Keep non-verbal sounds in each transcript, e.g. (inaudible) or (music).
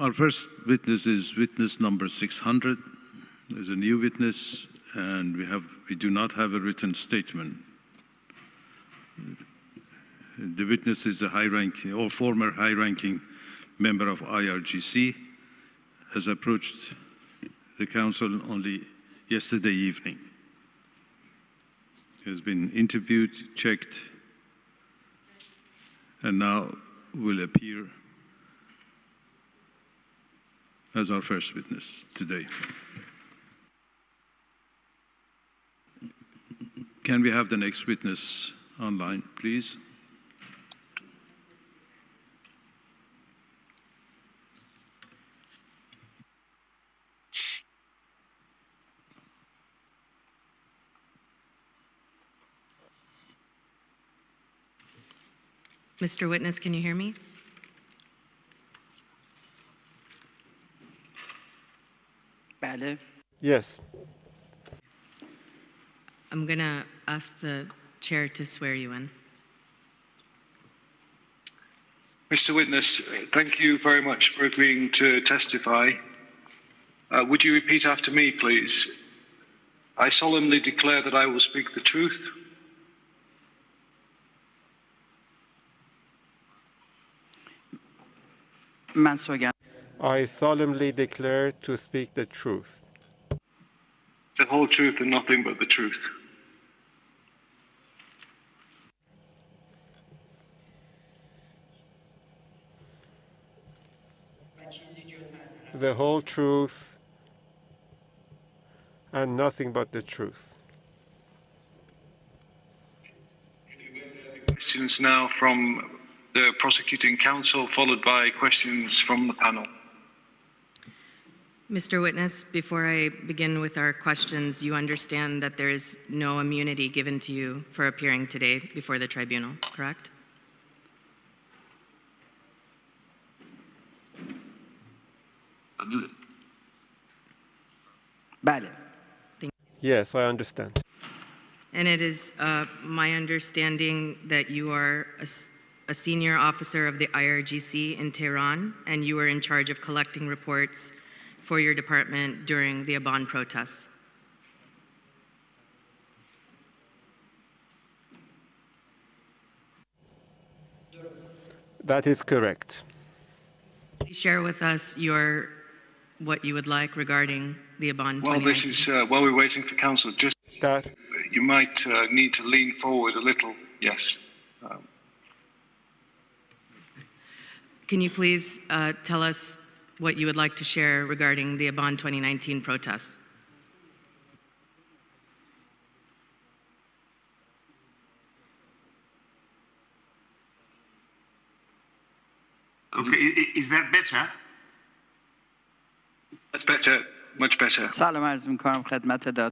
Our first witness is witness number 600. There's a new witness, and we have we do not have a written statement. The witness is a high-ranking or former high-ranking member of IRGC, has approached the council only yesterday evening. He has been interviewed, checked, and now will appear as our first witness today. Can we have the next witness online, please? Mr. Witness, can you hear me? بله Yes. I'm going to ask the chair to swear you in. Mr. Witness, thank you very much for agreeing to testify. Uh, would you repeat after me, please? I solemnly declare that I will speak the truth, من سوگند I solemnly declare to speak the truth, the whole truth, and nothing but the truth. the whole truth, and nothing but the truth. Questions now from the prosecuting counsel, followed by questions from the panel. Mr. Witness, before I begin with our questions, you understand that there is no immunity given to you for appearing today before the tribunal, correct? Yes, I understand. And it is uh, my understanding that you are a, a senior officer of the IRGC in Tehran, and you are in charge of collecting reports for your department during the Aban protests. That is correct. Please share with us your what you would like regarding the Aban While this is uh, while we're waiting for council. just That you might uh, need to lean forward a little. Yes. Um, Can you please uh, tell us what you would like to share regarding the Aban 2019 protests? Okay, i- i- is that better? that's better. Much better. سلام عرض میکنم خدمت داد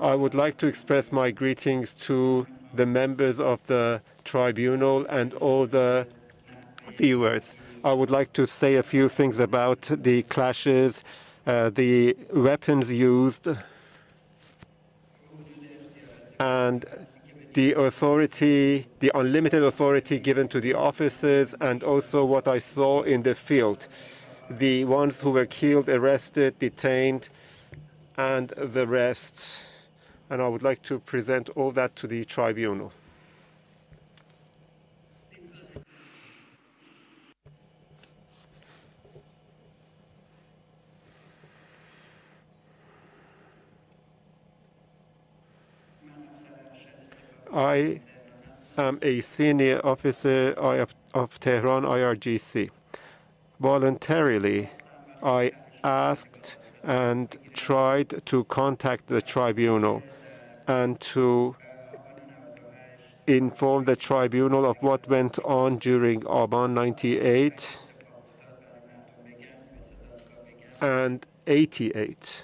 I would like to express my greetings to the members of the tribunal and all the viewers. I would like to say a few things about the clashes, uh, the weapons used, and the authority, the unlimited authority given to the officers, and also what I saw in the field. The ones who were killed, arrested, detained, and the rest. And I would like to present all that to the tribunal. I am a senior officer of, of Tehran IRGC. Voluntarily, I asked and tried to contact the tribunal and to inform the tribunal of what went on during Aban 98 and 88.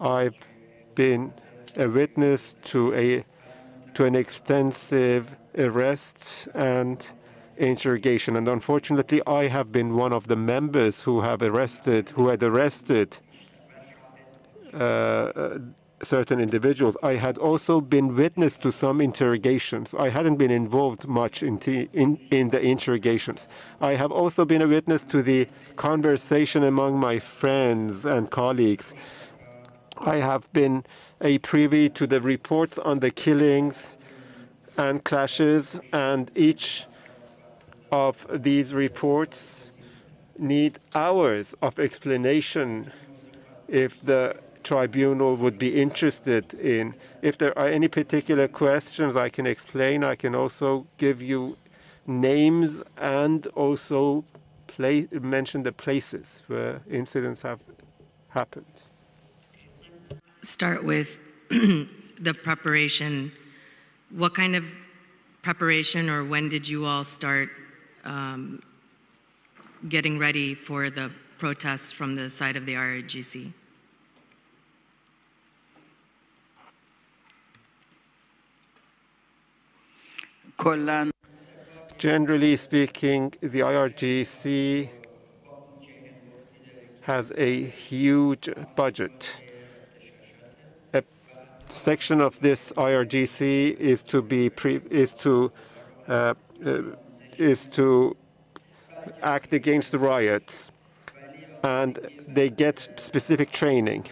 I've been a witness to a to an extensive arrest and interrogation, and unfortunately, I have been one of the members who have arrested, who had arrested uh, certain individuals. I had also been witness to some interrogations. I hadn't been involved much in, in, in the interrogations. I have also been a witness to the conversation among my friends and colleagues. I have been a privy to the reports on the killings and clashes, and each of these reports need hours of explanation if the tribunal would be interested in. If there are any particular questions I can explain, I can also give you names and also mention the places where incidents have happened. Start with (clears throat) the preparation. What kind of preparation or when did you all start um, getting ready for the protests from the side of the IRGC? Generally speaking, the IRGC has a huge budget. Section of this IRGC is to be is to uh, uh, is to act against the riots, and they get specific training.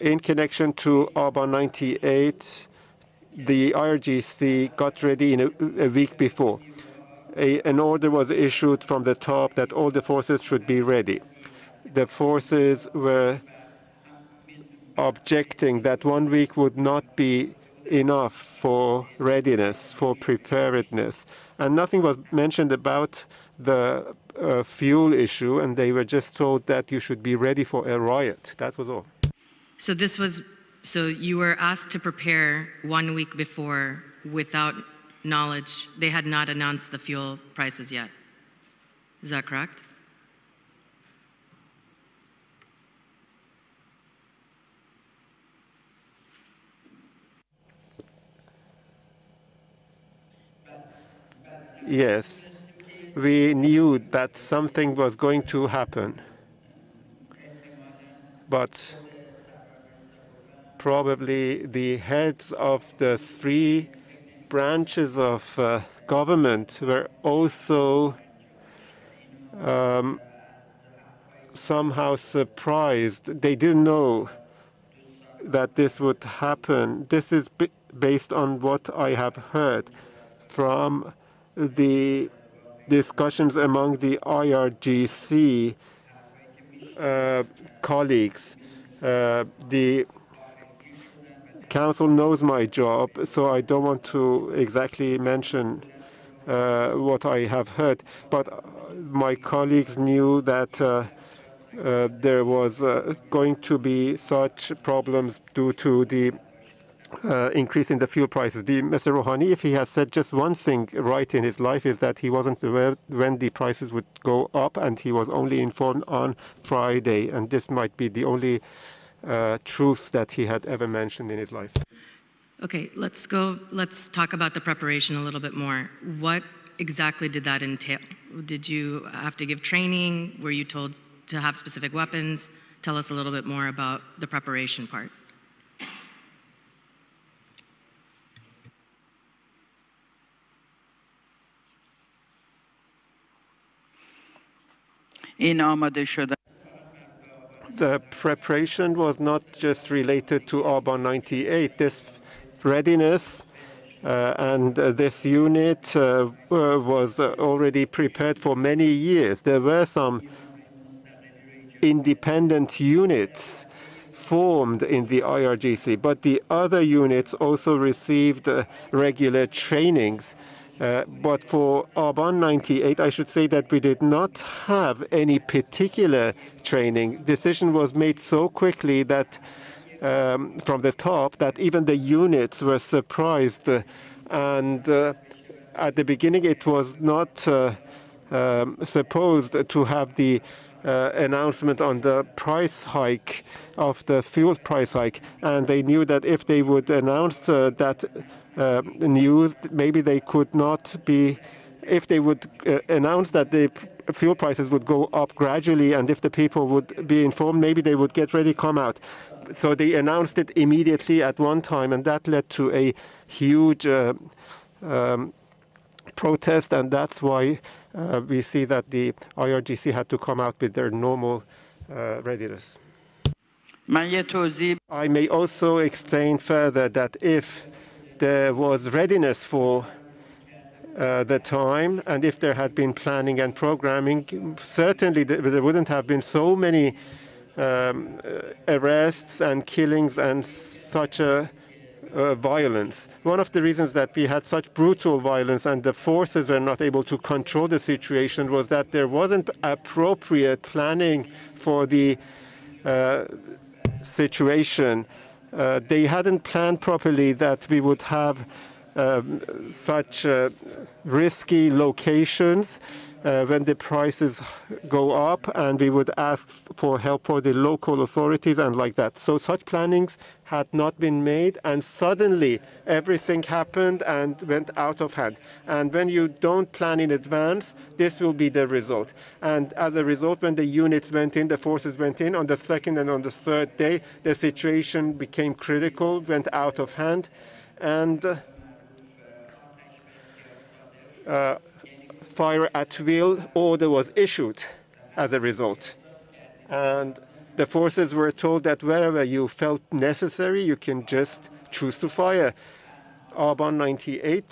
In connection to Aban 98, the IRGC got ready in a, a week before. A, an order was issued from the top that all the forces should be ready. The forces were objecting that one week would not be enough for readiness, for preparedness. And nothing was mentioned about the uh, fuel issue, and they were just told that you should be ready for a riot. That was all. So this was, so you were asked to prepare one week before without knowledge. They had not announced the fuel prices yet. Is that correct? Yes, we knew that something was going to happen. But probably the heads of the three branches of uh, government were also um, somehow surprised. They didn't know that this would happen. This is based on what I have heard from the discussions among the IRGC uh, colleagues. Uh, the council knows my job, so I don't want to exactly mention uh, what I have heard. But my colleagues knew that uh, uh, there was uh, going to be such problems due to the uh, increase in the fuel prices. The, Mr. Rouhani, if he has said just one thing right in his life, is that he wasn't aware when the prices would go up, and he was only informed on Friday. And this might be the only uh, truth that he had ever mentioned in his life. Okay, let's go. Let's talk about the preparation a little bit more. What exactly did that entail? Did you have to give training? Were you told to have specific weapons? Tell us a little bit more about the preparation part. in آماده The preparation was not just related to Aban 98. This readiness Uh, and uh, this unit uh, uh was uh, already prepared for many years. There were some independent units formed in the IRGC, but the other units also received uh, regular trainings but for Aban 98, I should say that we did not have any particular training. Decision was made so quickly that um, from the top that even the units were surprised. and uh, at the beginning, it was not uh, um, supposed to have the uh, announcement on the price hike of the fuel price hike, and they knew that if they would announce uh, that uh, uh, news. Maybe they could not be, if they would uh, announce that the fuel prices would go up gradually, and if the people would be informed, maybe they would get ready, come out. So they announced it immediately at one time, and that led to a huge uh, um, protest, and that's why uh, we see that the IRGC had to come out with their normal uh, readiness. I may also explain further that if there was readiness for uh, the time and if there had been planning and programming, certainly th- there wouldn't have been so many um, uh, arrests and killings and such a uh, violence. One of the reasons that we had such brutal violence and the forces were not able to control the situation was that there wasn't appropriate planning for the uh, situation. Uh, they hadn't planned properly that we would have um, such uh, risky locations when the prices go up, and we would ask for help for the local authorities and like that. So such plannings had not been made, and suddenly everything happened and went out of hand. And when you don't plan in advance, this will be the result. And as a result, when the units went in, the forces went in on the second and on the third day, the situation became critical, went out of hand, and. Uh, uh, fire at will order was issued as a result. And the forces were told that wherever you felt necessary, you can just choose to fire. Aban 98.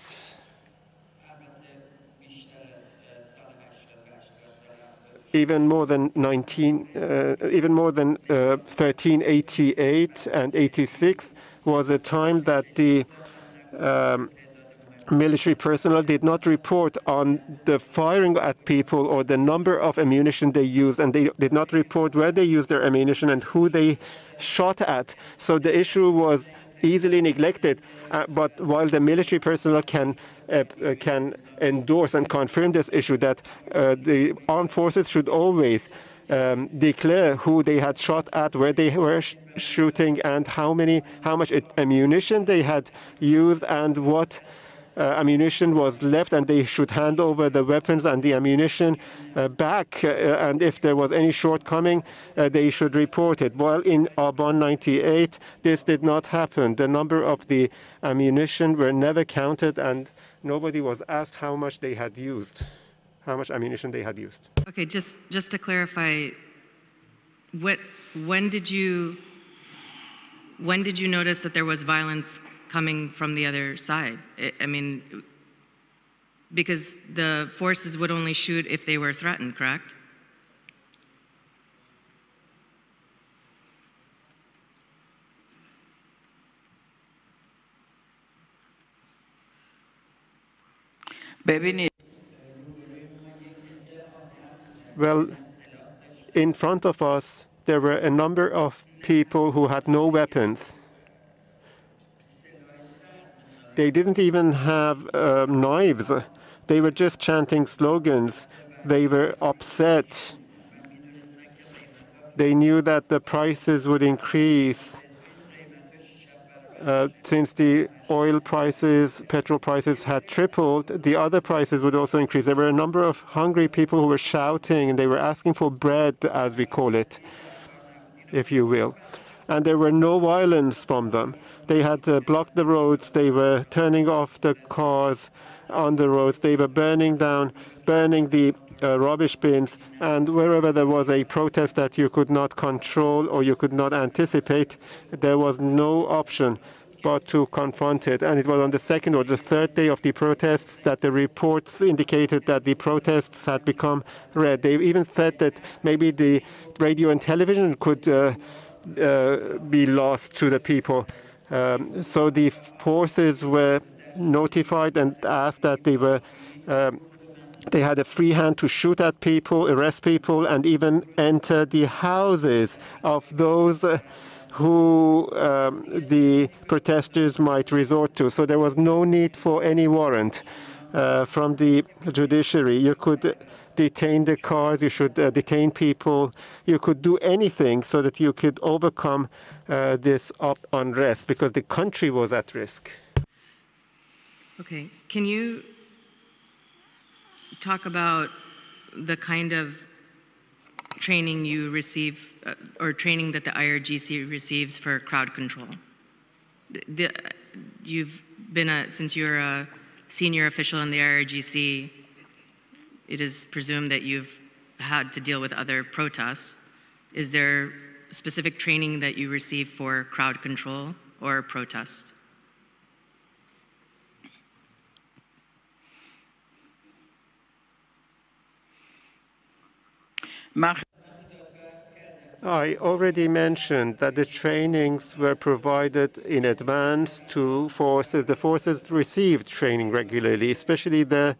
Even more than 19, uh, even more than uh, 1388 and 86 was a time that the um, military personnel did not report on the firing at people or the number of ammunition they used, and they did not report where they used their ammunition and who they shot at. So the issue was easily neglected. Uh, but while the military personnel can uh, can endorse and confirm this issue, that uh, the armed forces should always um, declare who they had shot at, where they were sh shooting, and how many, how much ammunition they had used, and what ammunition was left and they should hand over the weapons and the ammunition uh, back. Uh, and if there was any shortcoming, uh, they should report it. While in Aban 98, this did not happen. The number of the ammunition were never counted and nobody was asked how much they had used, how much ammunition they had used. Okay, just, just to clarify, what, when did you, when did you notice that there was violence coming from the other side. I, I mean, because the forces would only shoot if they were threatened, correct? Well, in front of us, there were a number of people who had no weapons. They didn't even have uh, knives. They were just chanting slogans. They were upset. They knew that the prices would increase. Uh, since the oil prices, petrol prices had tripled, the other prices would also increase. There were a number of hungry people who were shouting and they were asking for bread, as we call it, if you will. And there were no violence from them. They had uh, blocked the roads. They were turning off the cars on the roads. They were burning down, burning the uh, rubbish bins. And wherever there was a protest that you could not control or you could not anticipate, there was no option but to confront it. And it was on the second or the third day of the protests that the reports indicated that the protests had become red. They even said that maybe the radio and television could uh, uh, be lost to the people. Um, so the forces were notified and asked that they were um, they had a free hand to shoot at people, arrest people, and even enter the houses of those uh, who um, the protesters might resort to. So there was no need for any warrant uh, from the judiciary. You could detain the cars, you should uh, detain people, you could do anything so that you could overcome uh, this unrest because the country was at risk. Okay, can you talk about the kind of training you receive, uh, or training that the IRGC receives for crowd control. The, you've been a, since you're a senior official in the IRGC, it is presumed that you've had to deal with other protests. Is there specific training that you receive for crowd control or protest? I already mentioned that the trainings were provided in advance to forces. The forces received training regularly, especially the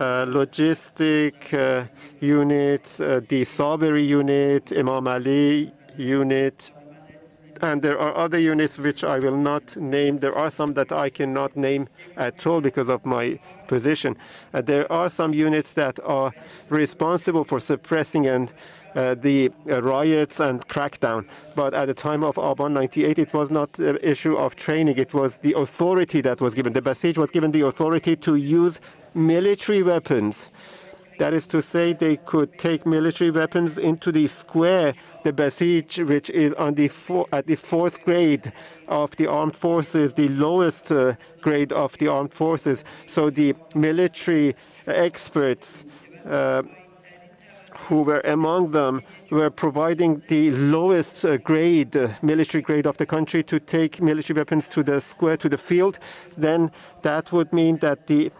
logistic uh, units, uh, the Saberi unit, Imam Ali unit, and there are other units which I will not name. There are some that I cannot name at all because of my position. Uh, there are some units that are responsible for suppressing and uh, the uh, riots and crackdown. But at the time of Aban 98, it was not an issue of training. It was the authority that was given. The Basij was given the authority to use military weapons. That is to say, they could take military weapons into the square, the Basij, which is on the at the fourth grade of the armed forces, the lowest uh, grade of the armed forces. So the military experts uh, who were among them were providing the lowest uh, grade, uh, military grade of the country to take military weapons to the square, to the field, then that would mean that the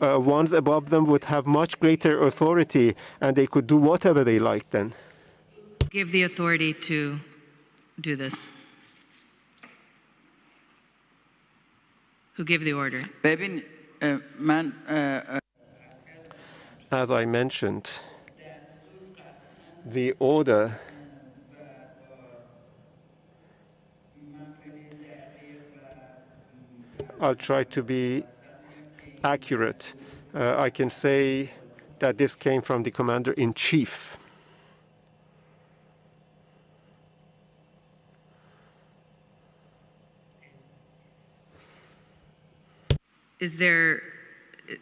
uh, ones above them would have much greater authority and they could do whatever they liked then. Give the authority to do this. Who gave the order? Uh, As I mentioned, the order I'll try to be accurate. Uh, I can say that this came from the commander in chief. Is there,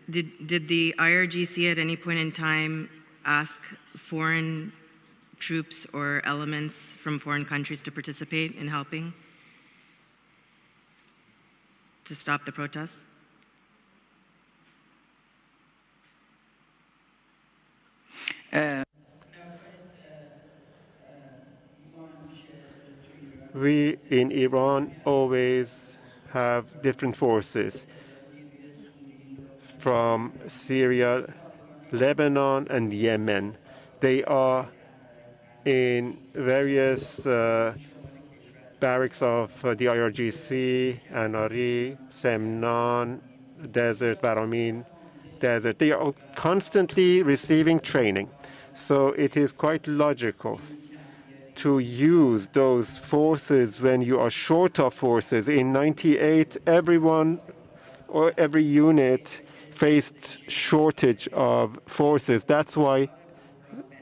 did, did the IRGC at any point in time ask foreign troops or elements from foreign countries to participate in helping to stop the protests? اه، We in Iran always have different forces from Syria, Lebanon, and Yemen. They are in various uh, barracks of uh, the IRGC, Anari, Semnan, Desert, Baramin Desert. They are constantly receiving training. So it is quite logical to use those forces when you are short of forces. In 98, everyone or every unit faced shortage of forces. That's why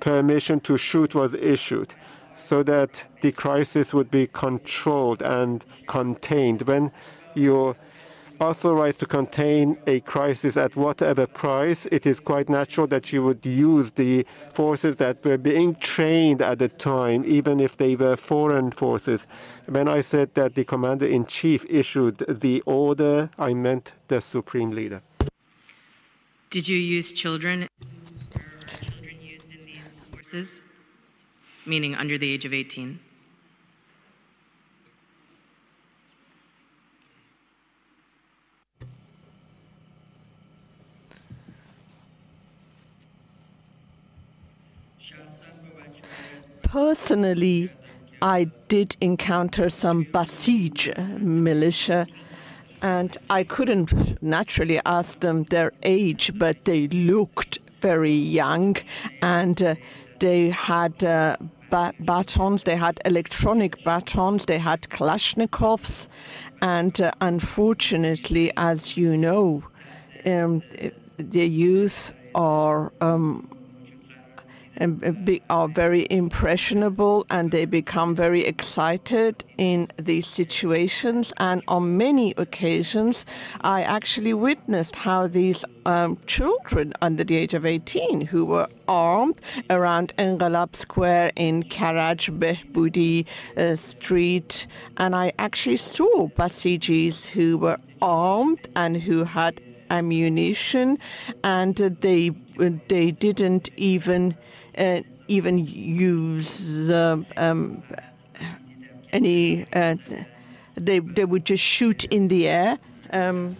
permission to shoot was issued so that the crisis would be controlled and contained. When you're authorized to contain a crisis at whatever price, it is quite natural that you would use the forces that were being trained at the time, even if they were foreign forces. When I said that the commander in chief issued the order, I meant the supreme leader. Did you use children? Meaning under the age of 18? Personally, I did encounter some Basij militia, and I couldn't naturally ask them their age, but they looked very young, and uh, they had uh, ba- batons, they had electronic batons, they had Kalashnikovs, and uh, unfortunately, as you know, um, the youth are um, be, are very impressionable and they become very excited in these situations. And on many occasions, I actually witnessed how these um, children under the age of 18 who were armed around Engelab Square in Karaj Behbudi uh, Street. And I actually saw Basijis who were armed and who had ammunition, and uh, they uh, they didn't even uh, even use um, any. Uh, they they would just shoot in the air um,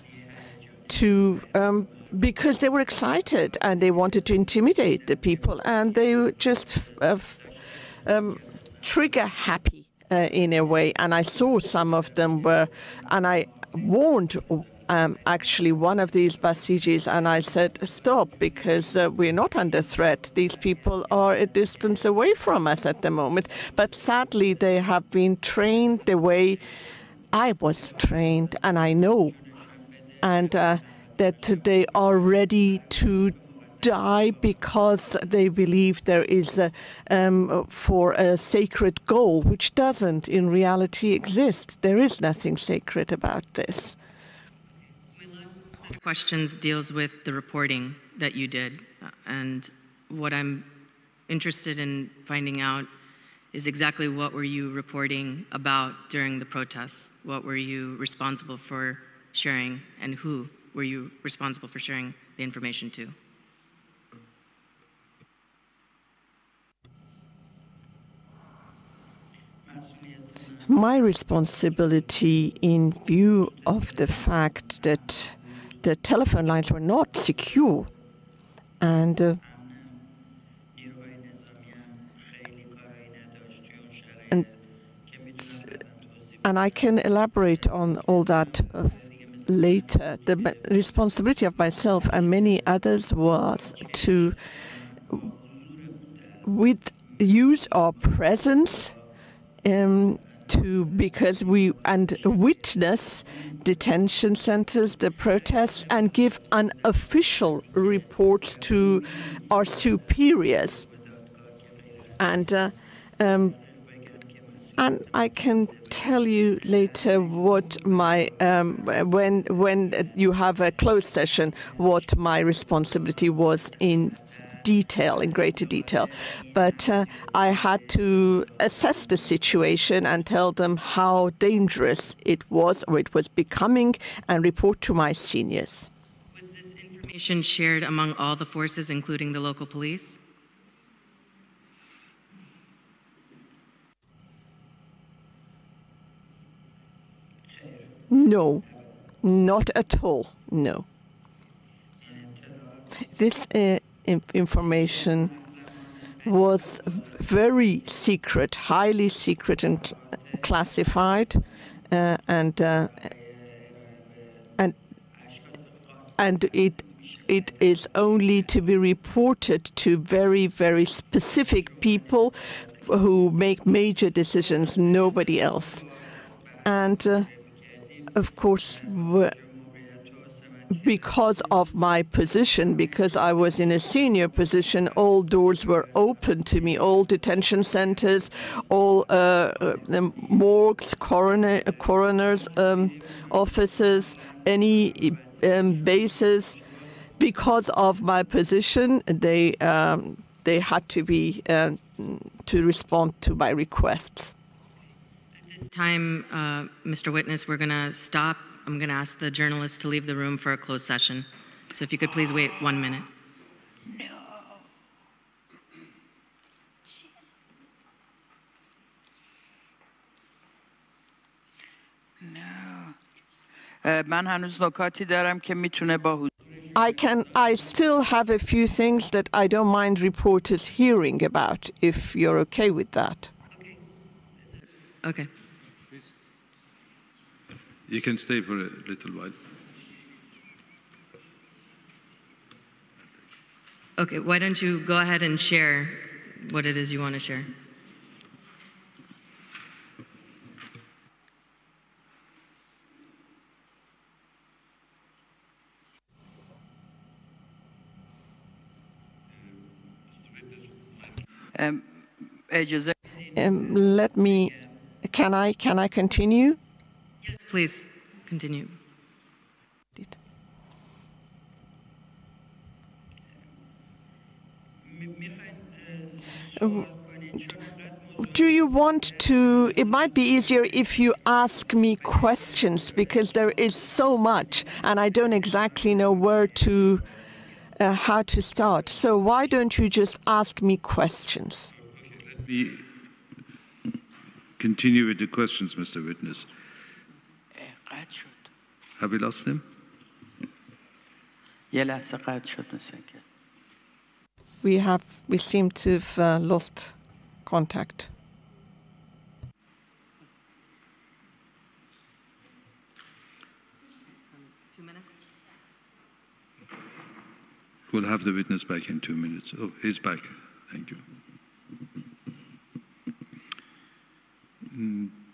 to. Um, because they were excited and they wanted to intimidate the people, and they just uh, um, trigger happy uh, in a way. And I saw some of them were, and I warned um, actually one of these Basijis, and I said, stop, because uh, we're not under threat. These people are a distance away from us at the moment. But sadly, they have been trained the way I was trained, and I know, and uh, that they are ready to die because they believe there is a, um, for a sacred goal, which doesn't in reality exist. There is nothing sacred about this questions deals with the reporting that you did. Uh, and what I'm interested in finding out is exactly what were you reporting about during the protests? What were you responsible for sharing and who were you responsible for sharing the information to? My responsibility in view of the fact that the telephone lines were not secure. And uh, and and I can elaborate on all that uh, later. The responsibility of myself and many others was to, with use our presence, um, to because we and witness detention centers, the protests, and give an official report to our superiors. And uh, um, and I can tell you later what my um, when when you have a closed session what my responsibility was in detail, in greater detail. But uh, I had to assess the situation and tell them how dangerous it was or it was becoming and report to my seniors. Was this information shared among all the forces, including the local police? No, not at all, no. This uh, information was very secret, highly secret and cl classified, uh, and uh, and and it it is only to be reported to very very specific people who make major decisions, nobody else, and uh, of course because of my position, because I was in a senior position, all doors were open to me, all detention centers, all uh, uh, morgues, coroner, coroners' um, offices, any um, bases. Because of my position, they um, they had to be uh, to respond to my requests. At this time, uh, Mr. Witness, we're going to stop I'm going to ask the journalists to leave the room for a closed session. So if you could please wait one minute. No. No. من هنوز نکاتی دارم که میتونه با I can I still have a few things that I don't mind reporters hearing about if you're okay with that. Okay. You can stay for a little while. Okay, why don't you go ahead and share what it is you want to share? Um, um let me, can I, can I continue? Please continue. Do you want to? It might be easier if you ask me questions because there is so much and I don't exactly know where to, uh, how to start. So why don't you just ask me questions? We continue with the questions, Mr. Witness. قطع شد Have we lost him? یه لحظه قطع شد مثل که We have, we seem to have uh, lost contact. Two minutes. We'll have the witness back in two minutes. Oh, he's back. Thank you.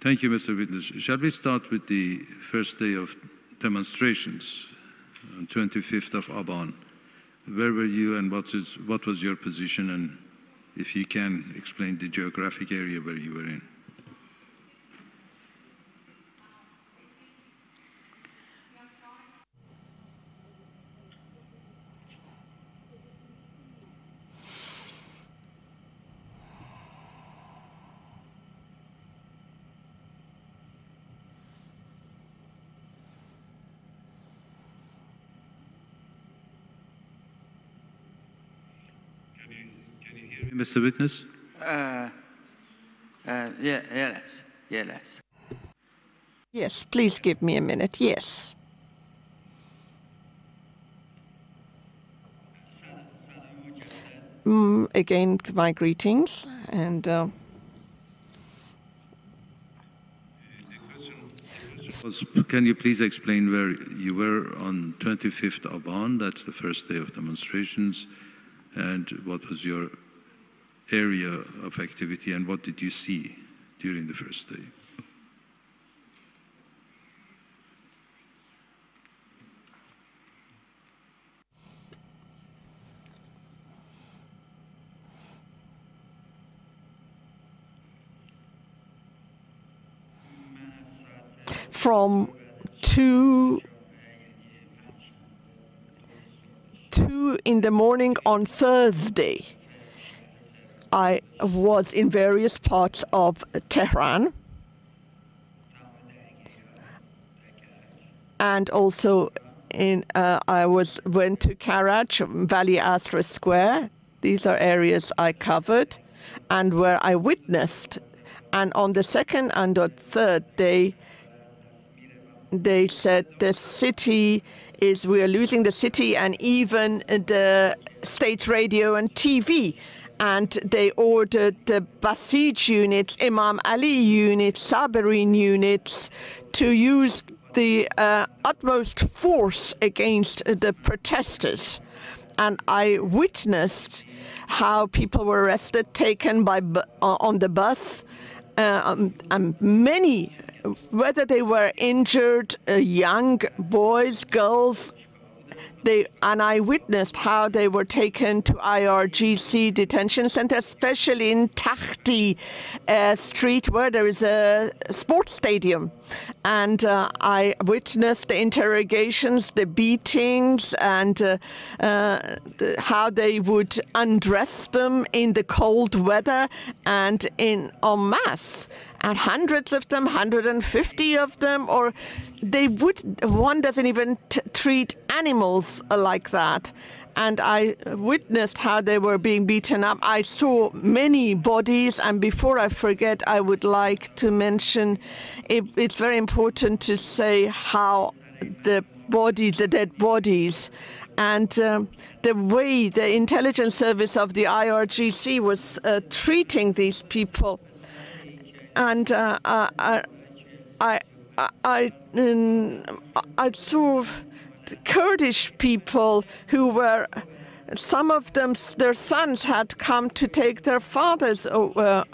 Thank you, Mr. Witness. Shall we start with the first day of demonstrations on 25th of Aban? Where were you and what was your position? And if you can explain the geographic area where you were in. Mr. Witness? Uh, uh, yeah, yes, yeah, yes. Yes, please give me a minute. Yes. Mm, again, my greetings and. Uh, Can you please explain where you were on 25th Aban, that's the first day of demonstrations, and what was your area of activity and what did you see during the first day? from two two in the morning on Thursday. I was in various parts of Tehran and also in uh, I was went to Karaj, Valiasr Square. These are areas I covered and where I witnessed. And on the second and the third day, they said the city is we are losing the city and even the state radio and TV. And they ordered the Basij units, Imam Ali units, Saberin units to use the uh, utmost force against the protesters. And I witnessed how people were arrested, taken by uh, on the bus, uh, um, and many, whether they were injured, uh, young boys, girls, they and I witnessed how they were taken to IRGC detention center, especially in Takhti uh, Street, where there is a sports stadium. And uh, I witnessed the interrogations, the beatings, and uh, uh, the, how they would undress them in the cold weather and in en masse and hundreds of them, 150 of them, or they would, one doesn't even treat animals like that. And I witnessed how they were being beaten up. I saw many bodies, and before I forget, I would like to mention it, it's very important to say how the bodies, the dead bodies, and um, the way the intelligence service of the IRGC was uh, treating these people and uh, uh, uh, I, I, um, I saw Kurdish people who were, some of them, their sons had come to take their fathers uh,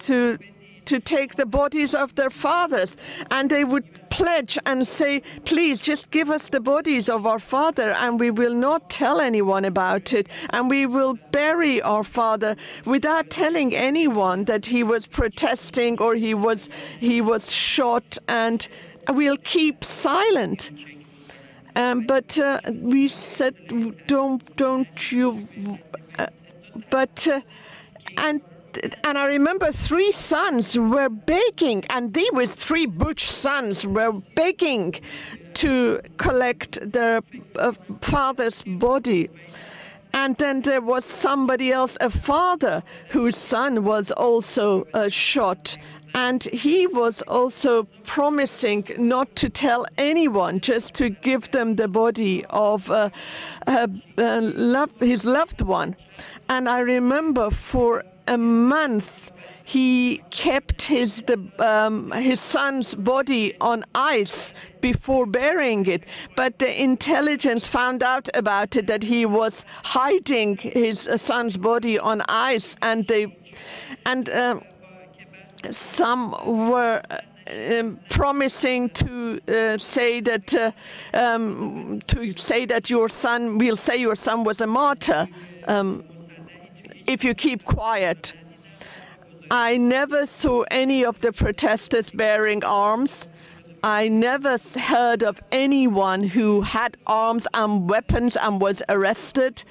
to to take the bodies of their fathers. And they would pledge and say, please just give us the bodies of our father and we will not tell anyone about it. And we will bury our father without telling anyone that he was protesting or he was, he was shot and we'll keep silent. Um, but uh, we said, don't, don't you, uh, but, uh, and and I remember three sons were begging, and they were three butch sons were begging to collect their uh, father's body. And then there was somebody else, a father, whose son was also uh, shot. And he was also promising not to tell anyone, just to give them the body of uh, uh, love, his loved one. And I remember for a month he kept his the, um, his son's body on ice before burying it. But the intelligence found out about it that he was hiding his uh, son's body on ice, and they and um, some were. Um, promising to uh, say that uh, um, to say that your son will say your son was a martyr um, if you keep quiet. I never saw any of the protesters bearing arms. I never heard of anyone who had arms and weapons and was arrested.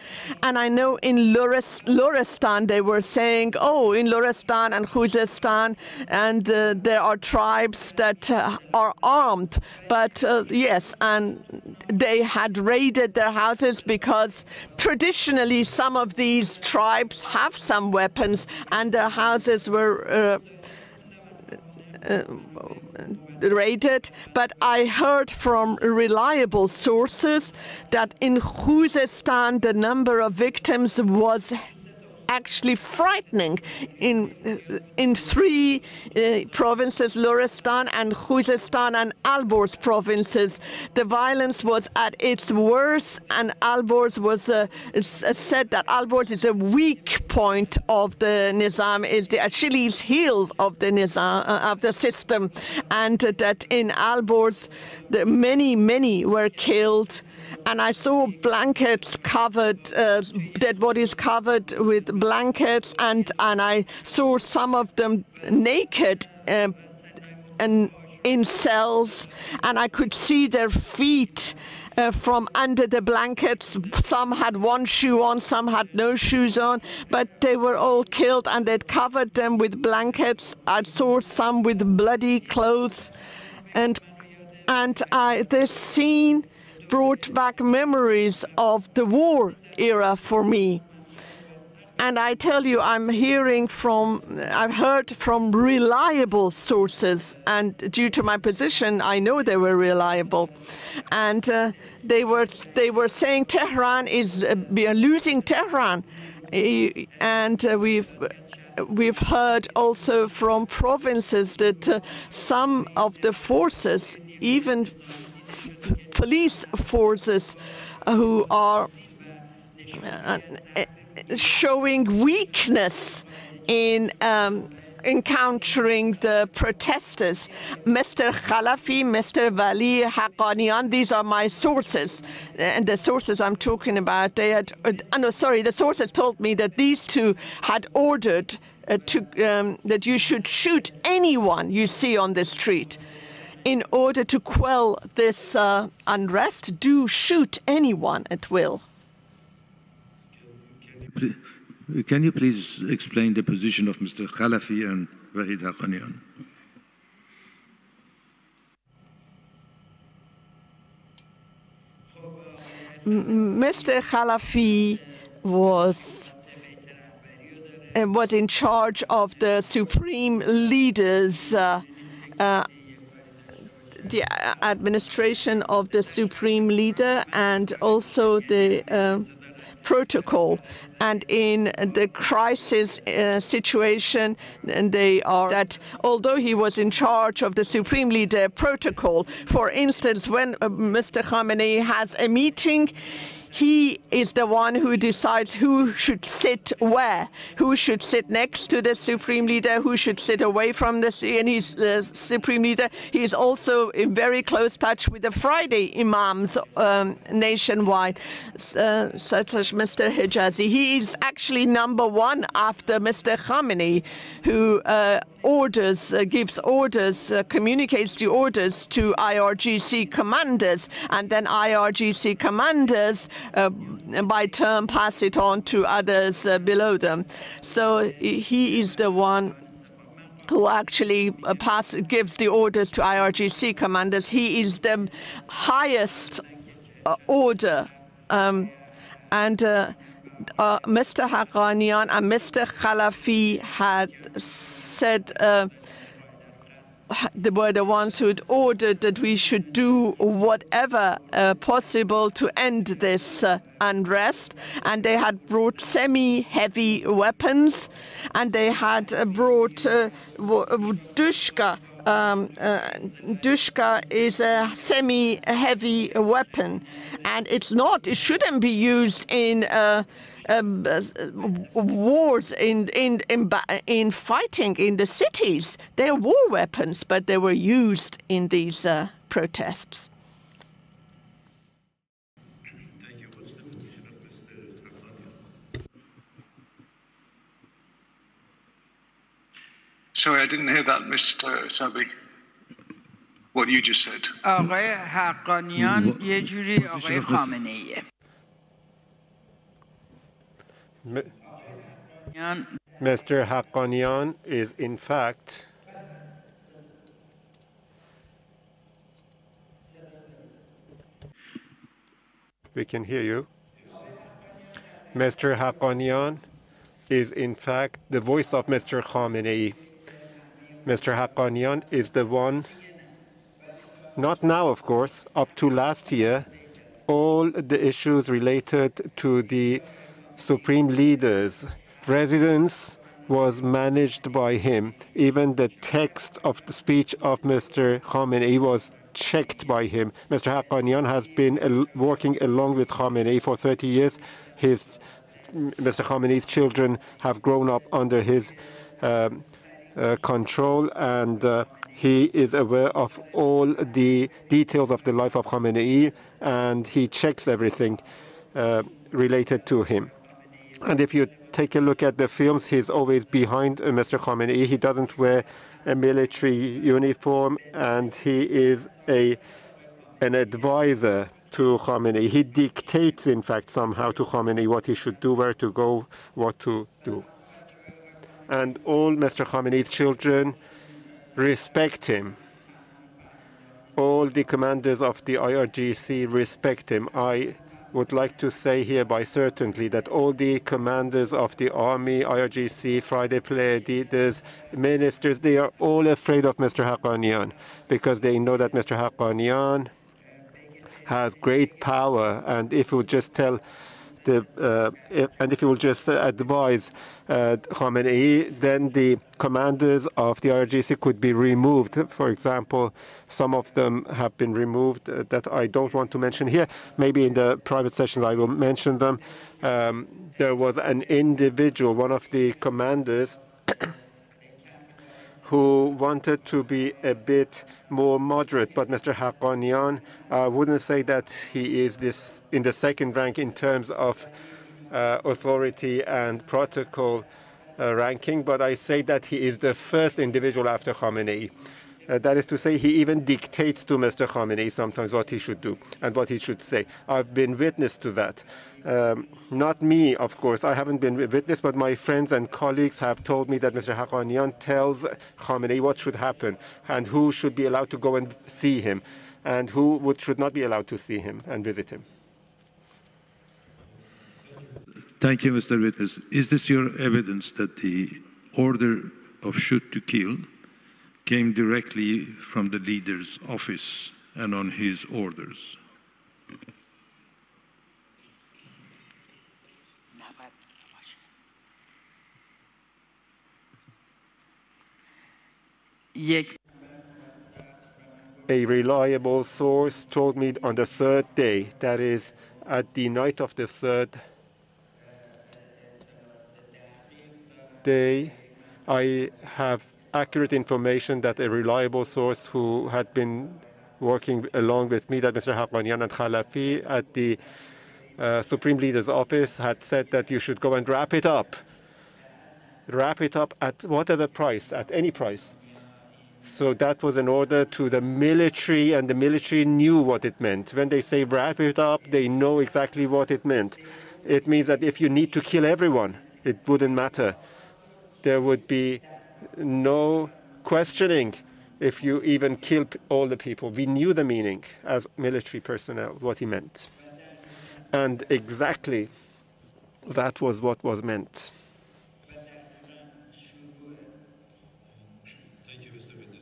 And I know in Luristan they were saying, oh, in Luristan and Khuzestan, and uh, there are tribes that uh, are armed. But uh, yes, and they had raided their houses because traditionally some of these tribes have some weapons and their houses were uh, uh, raided, but I heard from reliable sources that in Khuzestan the number of victims was actually frightening. In in three uh, provinces, Luristan and Khuzestan and Alborz provinces, the violence was at its worst, and Alborz was uh, said that Alborz is a weak point of the Nizam, is the Achilles heels of the Nizam uh, of the system, and that in Alborz, the many many were killed and I saw blankets covered, uh, dead bodies covered with blankets, and and I saw some of them naked uh, and in cells, and I could see their feet. Uh, from under the blankets. Some had one shoe on, some had no shoes on, but they were all killed and they'd covered them with blankets. I saw some with bloody clothes. And and I, this scene brought back memories of the war era for me. And I tell you, I'm hearing from, I've heard from reliable sources, and due to my position, I know they were reliable. And uh, they were they were saying Tehran is uh, we are losing Tehran, and uh, we've we've heard also from provinces that uh, some of the forces, even police forces who are uh, showing weakness in um, encountering the protesters. Mr. Khalafi, Mr. Vali Haqqanian, these are my sources. And the sources I'm talking about, they had, uh, no, sorry, the sources told me that these two had ordered uh, to, um, that you should shoot anyone you see on the street in order to quell this uh, unrest, do shoot anyone at will. Can you please explain the position of Mr. Khalafi and Wahid Haqqanian? Mr. Khalafi was uh, was in charge of the supreme leaders uh, uh, the administration of the supreme leader and also the uh, protocol. And in the crisis uh, situation, they are that although he was in charge of the supreme leader protocol, for instance, when uh, Mr. Khamenei has a meeting, he is the one who decides who should sit where, who should sit next to the supreme leader, who should sit away from the and he's the supreme leader. He is also in very close touch with the Friday imams um, nationwide, uh, such as Mr. Hijazi. He is actually number one after Mr. Khamenei, who uh, orders, uh, gives orders, uh, communicates the orders to IRGC commanders, and then IRGC commanders uh, by turn pass it on to others uh, below them. So he is the one who actually uh, pass, gives the orders to IRGC commanders. He is the highest order. Um, and uh, Mr. Haqqanian and Mr. Khalafi had said uh, they were the ones who had ordered that we should do whatever uh, possible to end this uh, unrest. And they had brought semi-heavy weapons, and they had uh, brought uh, Dushka. Um, uh, Dushka is a semi-heavy weapon, and it's not. It shouldn't be used in uh, um, uh, wars in, in, in, in, fighting in the cities. They're war weapons, but they were used in these uh, protests. Sorry, I didn't hear that, Mr. Sabi. What you just said. آقای حقانیان یه جوری آقای خامنه ایه. Mr. Haqqanian is in fact we can hear you. Mr. Haqqanian is in fact the voice of Mr. Khamenei. Mr. Haqqanian is the one, not now of course, up to last year, all the issues related to the supreme leader's residence was managed by him. Even the text of the speech of Mr. Khamenei was checked by him. Mr. Haqqanian has been working along with Khamenei for 30 years. His Mr. Khamenei's children have grown up under his um, uh, control, and uh, he is aware of all the details of the life of Khamenei, and he checks everything uh, related to him. And if you take a look at the films, he's always behind uh, Mr. Khamenei. He doesn't wear a military uniform, and he is a an advisor to Khamenei. He dictates, in fact, somehow to Khamenei what he should do, where to go, what to do. And all Mr. Khamenei's children respect him. All the commanders of the IRGC respect him. I would like to say here by certainty that all the commanders of the army, IRGC, Friday leaders, ministers, they are all afraid of Mr. Haqqanian because they know that Mr. Haqqanian has great power. And if we just tell the, uh, and if you will just advise uh, Khamenei, then the commanders of the IRGC could be removed. For example, some of them have been removed uh, that I don't want to mention here. Maybe in the private sessions I will mention them. Um, there was an individual, one of the commanders, (coughs) who wanted to be a bit more moderate. But Mr. Haqqanian, I wouldn't say that he is this in the second rank in terms of uh, authority and protocol uh, ranking, but I say that he is the first individual after Khamenei. Uh, that is to say, he even dictates to Mr. Khamenei sometimes what he should do and what he should say. I've been witness to that. Um, not me, of course. I haven't been witness, but my friends and colleagues have told me that Mr. Haqqanian tells Khamenei what should happen and who should be allowed to go and see him and who would, should not be allowed to see him and visit him. Thank you, Mr. Witness. Is this your evidence that the order of shoot to kill came directly from the leader's office and on his orders? A reliable source told me on the third day, that is At the night of the third day, I have accurate information that a reliable source who had been working along with me, that Mr. Haqqanian and Khalafi at the uh, Supreme Leader's office had said that you should go and wrap it up. Wrap it up at whatever price, at any price. So that was an order to the military, and the military knew what it meant. When they say wrap it up, they know exactly what it meant. It means that if you need to kill everyone, it wouldn't matter. There would be no questioning if you even killed all the people. We knew the meaning as military personnel, what he meant. And exactly that was what was meant.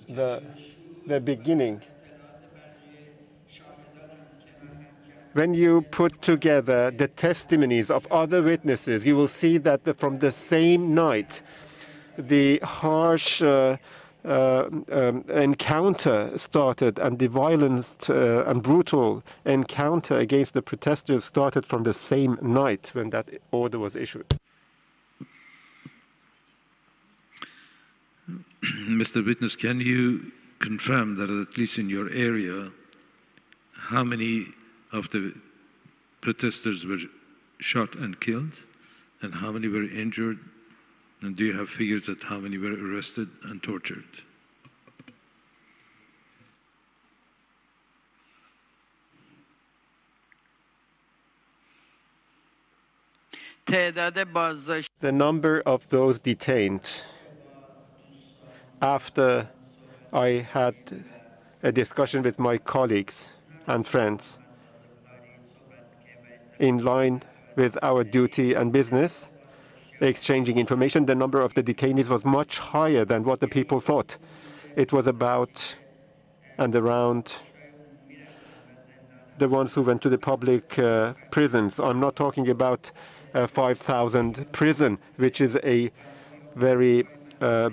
The, the beginning. When you put together the testimonies of other witnesses, you will see that the, from the same night, the harsh uh, uh, um, encounter started, and the violent uh, and brutal encounter against the protesters started from the same night when that order was issued. (clears throat) Mr. Witness, can you confirm that at least in your area, how many of the protesters were shot and killed, and how many were injured and do you have figures at how many were arrested and tortured? The number of those detained after I had a discussion with my colleagues and friends in line with our duty and business exchanging information, the number of the detainees was much higher than what the people thought. It was about and around the ones who went to the public uh, prisons. I'm not talking about uh, 5,000 prison, which is a very uh,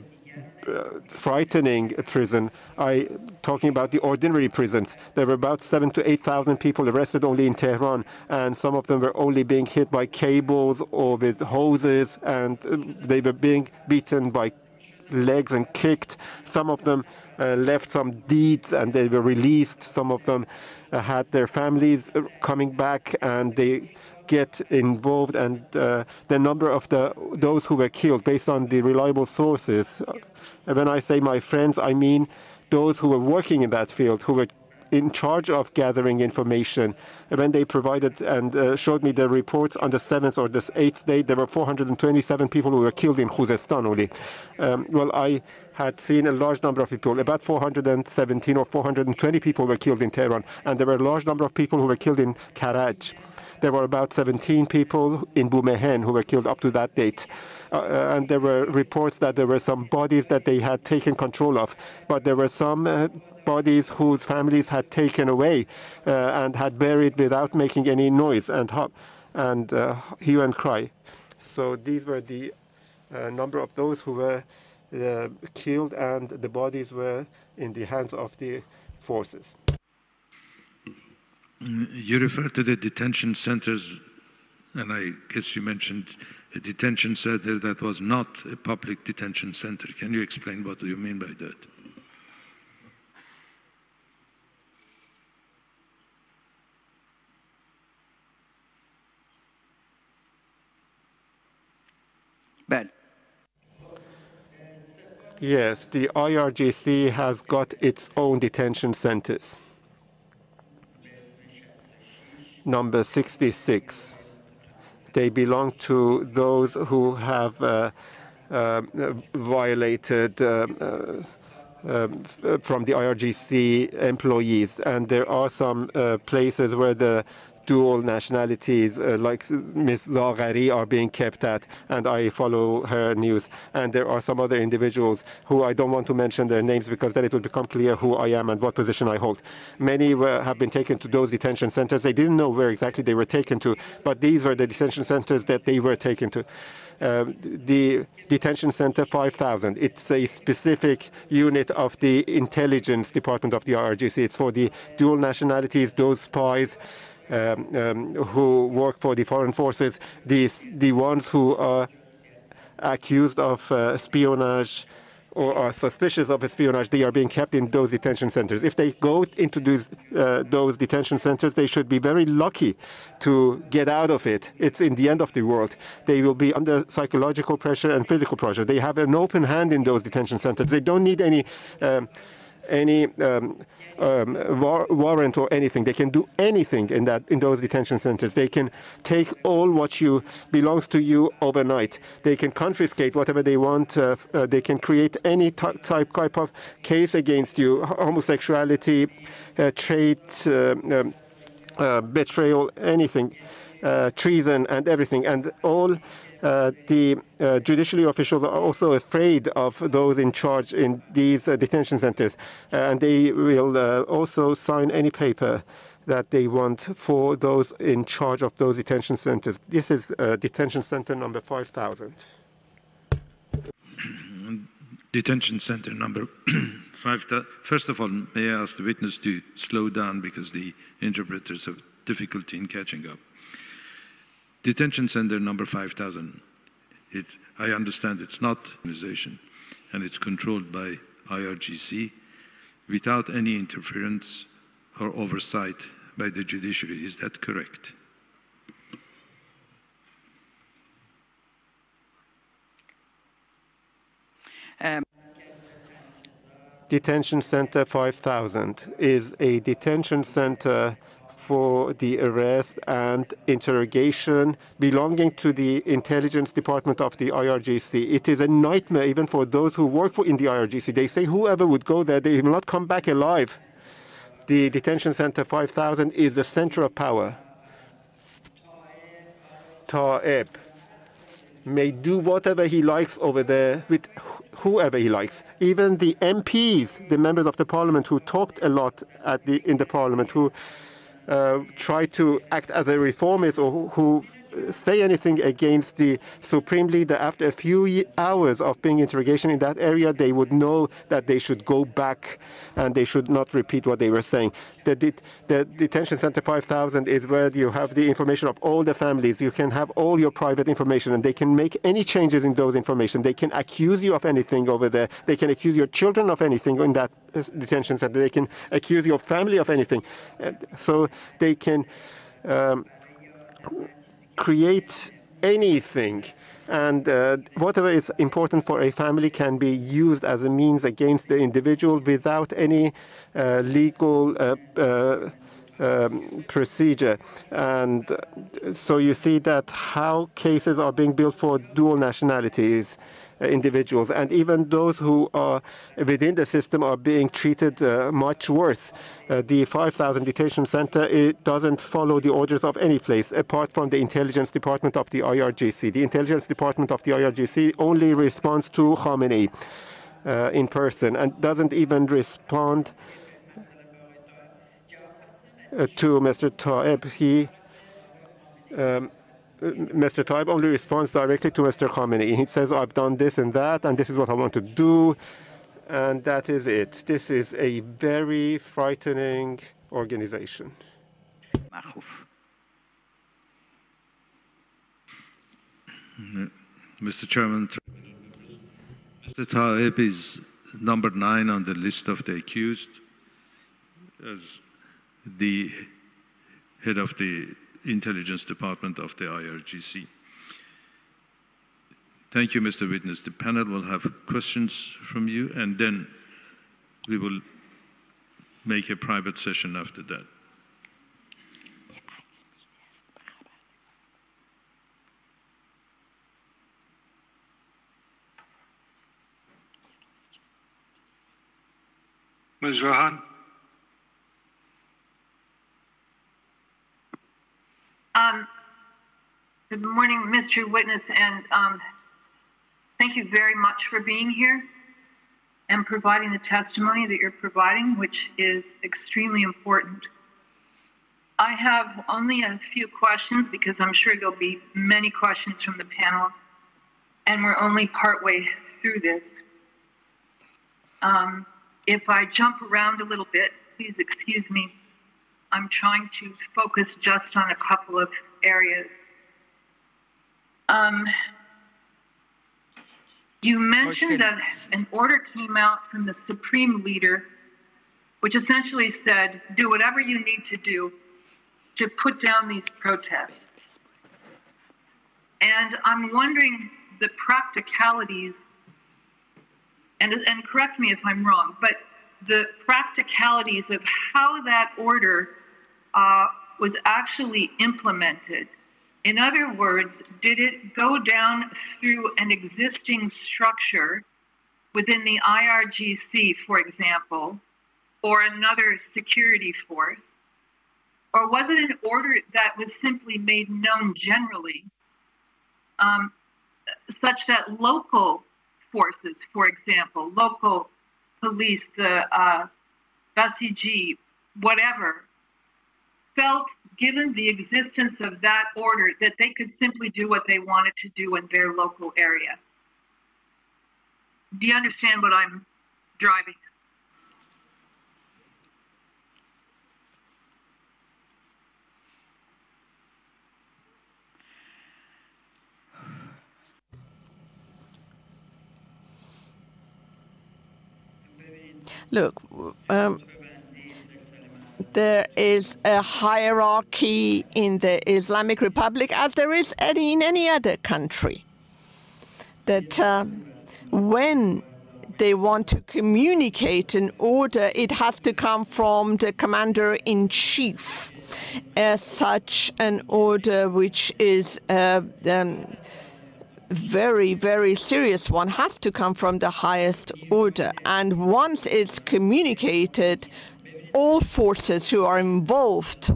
uh, frightening prison. I talking about the ordinary prisons. There were about seven to eight thousand people arrested only in Tehran, and some of them were only being hit by cables or with hoses, and uh, they were being beaten by legs and kicked. Some of them uh, left some deeds and they were released. Some of them uh, had their families uh, coming back and they get involved. And uh, the number of the those who were killed, based on the reliable sources, when I say my friends, I mean those who were working in that field, who were in charge of gathering information. When they provided and uh, showed me the reports on the seventh or the eighth day, there were 427 people who were killed in Khuzestan only. Um, well, I had seen a large number of people, about 417 or 420 people were killed in Tehran, and there were a large number of people who were killed in Karaj. There were about 17 people in Boumehene who were killed up to that date. Uh, and there were reports that there were some bodies that they had taken control of, but there were some uh, bodies whose families had taken away uh, and had buried without making any noise and and uh, hue and cry. So these were the uh, number of those who were uh, killed, and the bodies were in the hands of the forces. You refer to the detention centers, and I guess you mentioned a detention center that was not a public detention center. Can you explain what you mean by that? Ben. Yes, the IRGC has got its own detention centers number 66. They belong to those who have uh, uh, violated uh, uh um, from the IRGC employees. And there are some uh, places where the dual nationalities uh, like Ms. Zaghari are being kept at, and I follow her news. And there are some other individuals who I don't want to mention their names because then it will become clear who I am and what position I hold. Many were, have been taken to those detention centers. They didn't know where exactly they were taken to, but these were the detention centers that they were taken to. Um, the detention center 5000 it's a specific unit of the intelligence department of the IRGC it's for the dual nationalities those spies um, um, who work for the foreign forces, these, the ones who are accused of uh, espionage or are suspicious of espionage, they are being kept in those detention centers. If they go into uh, those detention centers, they should be very lucky to get out of it. It's in the end of the world. They will be under psychological pressure and physical pressure. They have an open hand in those detention centers. They don't need any um, any um, um, war warrant or anything. They can do anything in that in those detention centers. They can take all what you belongs to you overnight. They can confiscate whatever they want. Uh, uh, they can create any type type of case against you: homosexuality, uh, trade, uh, um, uh, betrayal, anything, treason, and everything, and all uh, the uh, judiciary officials are also afraid of those in charge in these uh, detention centers, and they will uh, also sign any paper that they want for those in charge of those detention centers. This is uh, detention center number 5,000. (clears throat) Detention center number (clears throat) five. First of all, may I ask the witness to slow down because the interpreters have difficulty in catching up. Detention center number 5000. It, I understand it's not organization and it's controlled by IRGC without any interference or oversight by the judiciary. Is that correct? Um, Detention Center 5000 is a detention center for the arrest and interrogation belonging to the intelligence department of the IRGC. It is a nightmare even for those who work for in the IRGC. They say whoever would go there, they will not come back alive. The detention center 5000 is the center of power. Taeb may do whatever he likes over there with whoever he likes. Even the MPs, the members of the parliament who talked a lot at the, in the parliament, who Uh, try to act as a reformist or who, say anything against the supreme leader after a few hours of being interrogation in that area they would know that they should go back and they should not repeat what they were saying. The, the detention center 5000 is where you have the information of all the families. You can have all your private information and they can make any changes in those information. They can accuse you of anything over there. They can accuse your children of anything in that uh, detention center. They can accuse your family of anything. So they can um, create anything and uh, whatever is important for a family can be used as a means against the individual without any uh, legal uh, uh um, procedure. And so you see that how cases are being built for dual nationalities. Uh, individuals, and even those who are within the system are being treated uh, much worse. Uh, the 5,000 detention center it doesn't follow the orders of any place apart from the intelligence department of the IRGC. The intelligence department of the IRGC only responds to Khamenei in person and doesn't even respond to Mr. Taeb. He um, Uh, Mr. Taeb only responds directly to Mr. Khamenei. He says, I've done this and that, and this is what I want to do, and that is it. This is a very frightening organization. Mr. Chairman, Mr. Taeb is number nine on the list of the accused as the head of the intelligence department of the IRGC. Thank you, Mr. Witness. The panel will have questions from you, and then we will make a private session after that. Ms. Rohan? Um, good morning, Mr. Witness, and um, thank you very much for being here and providing the testimony that you're providing, which is extremely important. I have only a few questions because I'm sure there'll be many questions from the panel, and we're only partway through this. Um, if I jump around a little bit, please excuse me. I'm trying to focus just on a couple of areas. Um, you mentioned that an order came out from the supreme leader, which essentially said, do whatever you need to do to put down these protests. And I'm wondering the practicalities, and, and correct me if I'm wrong, but the practicalities of how that order uh, was actually implemented. In other words, did it go down through an existing structure within the IRGC, for example, or another security force? Or was it an order that was simply made known generally, um, such that local forces, for example, local police, the uh, Basiji, whatever, felt, given the existence of that order, that they could simply do what they wanted to do in their local area. Do you understand what I'm driving? Look, um, there is a hierarchy in the Islamic Republic, as there is any, in any other country. That um, when they want to communicate an order, it has to come from the commander in chief. As such, an order which is uh, um, very, very serious one has to come from the highest order. And once it's communicated, all forces who are involved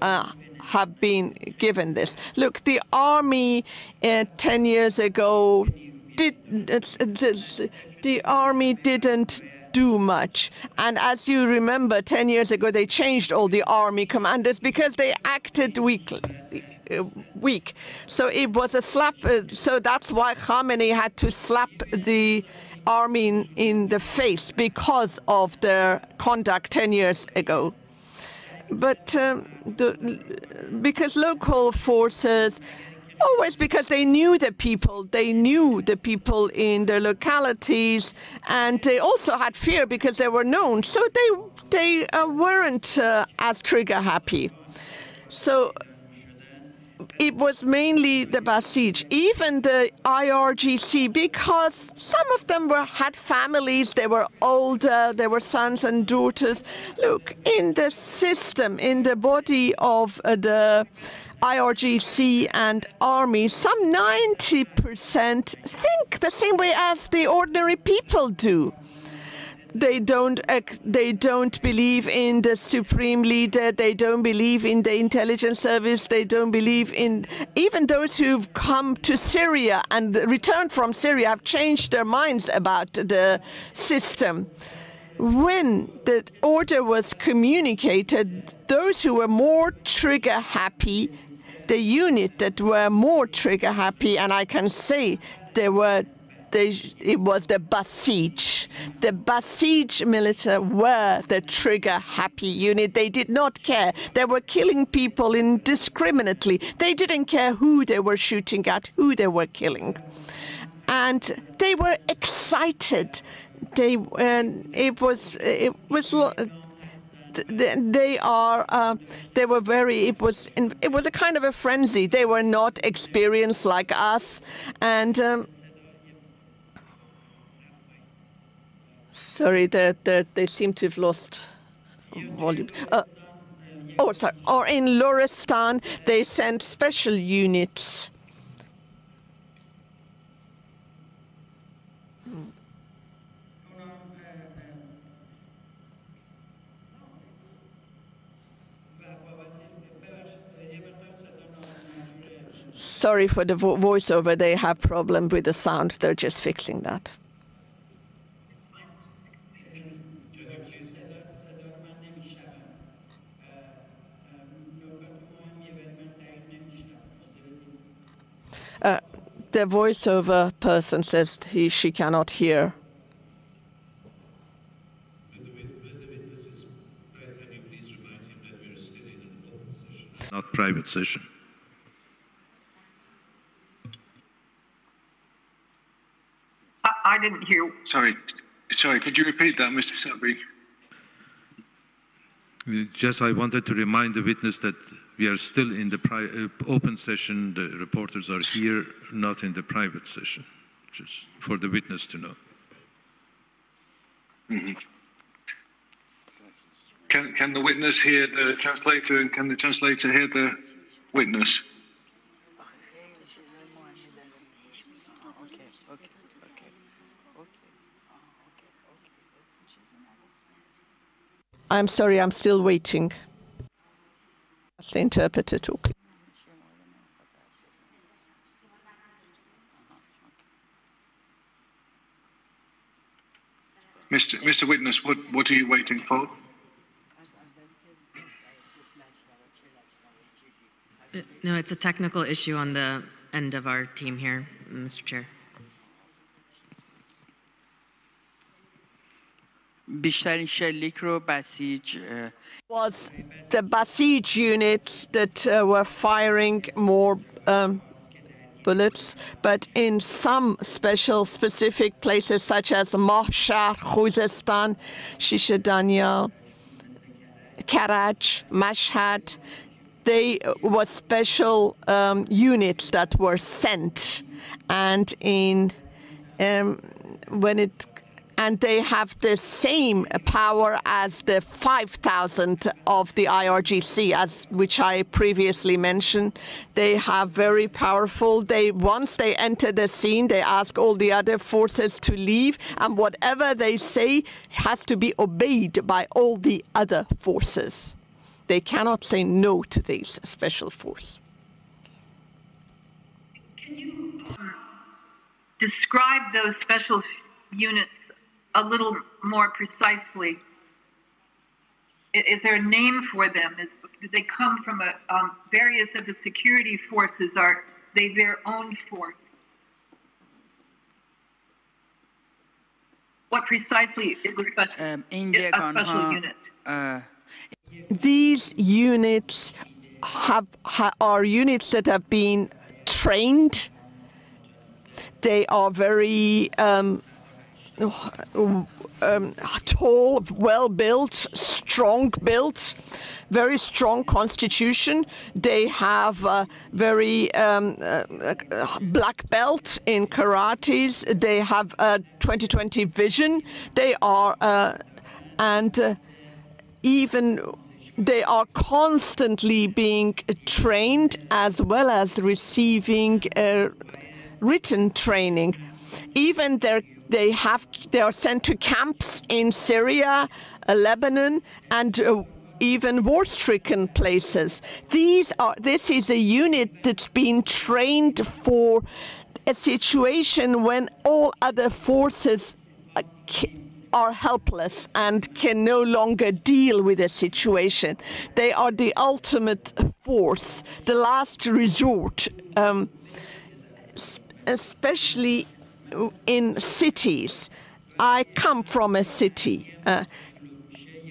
uh, have been given this. Look, the army uh, 10 years ago did uh, the, the army didn't do much. And as you remember, 10 years ago, they changed all the army commanders because they acted weakly uh, weak. So it was a slap. Uh, so that's why Khamenei had to slap the army in, in the face because of their conduct 10 years ago. But um, the, because local forces, always because they knew the people, they knew the people in their localities, and they also had fear because they were known. So they they uh, weren't uh, as trigger happy. So it was mainly the Basij, even the IRGC, because some of them were had families, they were older, they were sons and daughters. Look, in the system, in the body of uh, the IRGC and army, some 90% think the same way as the ordinary people do they don't they don't believe in the supreme leader. They don't believe in the intelligence service. They don't believe in even those who've come to Syria and returned from Syria have changed their minds about the system. When the order was communicated those who were more trigger happy the unit that were more trigger happy and I can say there were they, it was the Basij. The Basij militia were the trigger-happy unit. They did not care. They were killing people indiscriminately. They didn't care who they were shooting at, who they were killing. And they were excited. They, and it was, it was they are uh, they were very it was it was a kind of a frenzy they were not experienced like us and um, sorry that the, they seem to have lost volume uh, oh sorry or in Luristan they sent special units Sorry for the vo voiceover. They have problem with the sound. They're just fixing that. Uh, the voiceover person says he she cannot hear. Not private session. I, I didn't hear. Sorry, sorry. Could you repeat that, Mr. Sabri? Just I wanted to remind the witness that we are still in the pri- uh, open session. The reporters are here, not in the private session, just for the witness to know. Can can the witness hear the translator, and can the translator hear the witness? I'm sorry, I'm still waiting. The interpreter talking. Mr. Mr. Witness, what what are you waiting for? Uh, No, it's a technical issue on the end of our team here, Mr. Chair. بیشترین شلیک رو بسیج was the Basij units that uh, were firing more um, bullets, but in some special specific places such as Mahshahr, Khuzestan, Shishadanyal, Karaj, Mashhad, they were special um, units that were sent. And in um, when it and they have the same power as the 5,000 of the IRGC, as which I previously mentioned. They have very powerful. They once they enter the scene, they ask all the other forces to leave, and whatever they say has to be obeyed by all the other forces. They cannot say no to these special force. Uh, describe those special units a little more precisely? Is there a name for them? Is, do they come from a, um, various of the security forces? Are they their own force? What precisely is a special, um, special unit? Uh, These units have, ha, are units that have been trained. They are very um, um, tall, well built, strong built, very strong constitution. They have a very um, black belt in karates. They have a 2020 vision. They are, uh, and uh, even they are constantly being trained as well as receiving uh, written training. Even they're, they have they are sent to camps in Syria, uh, Lebanon, and uh, even war-stricken places. These are this is a unit that's been trained for a situation when all other forces uh, are helpless and can no longer deal with the situation. They are the ultimate force, the last resort. Um, especially in cities. I come from a city, uh,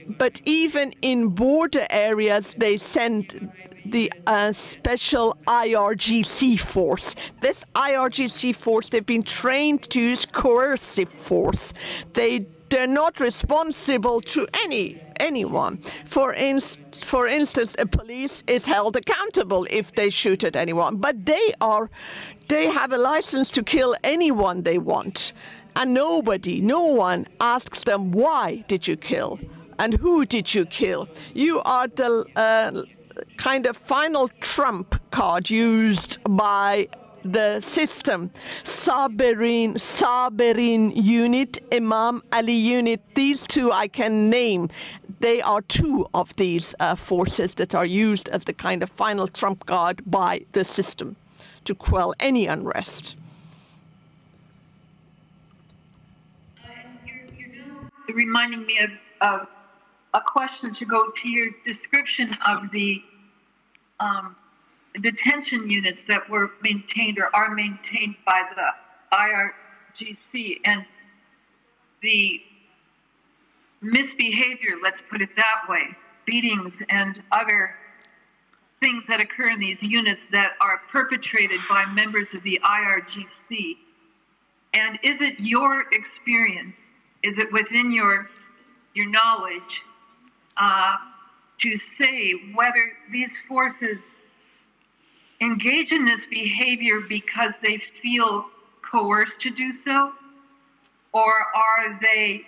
but even in border areas, they send the uh, special IRGC force. This IRGC force, they've been trained to use coercive force. They they're not responsible to any anyone. For instance, for instance, a police is held accountable if they shoot at anyone, but they are they have a license to kill anyone they want. And nobody, no one asks them, why did you kill? And who did you kill? You are the uh, kind of final trump card used by the system. Saberin, Saberin unit, Imam Ali unit, these two I can name. They are two of these uh, forces that are used as the kind of final trump card by the system to quell any unrest. You're reminding me of, of a question to go to your description of the um, detention units that were maintained or are maintained by the IRGC and the misbehavior, let's put it that way, beatings and other things that occur in these units that are perpetrated by members of the IRGC? And is it your experience, is it within your, your knowledge uh, to say whether these forces engage in this behavior because they feel coerced to do so? Or are they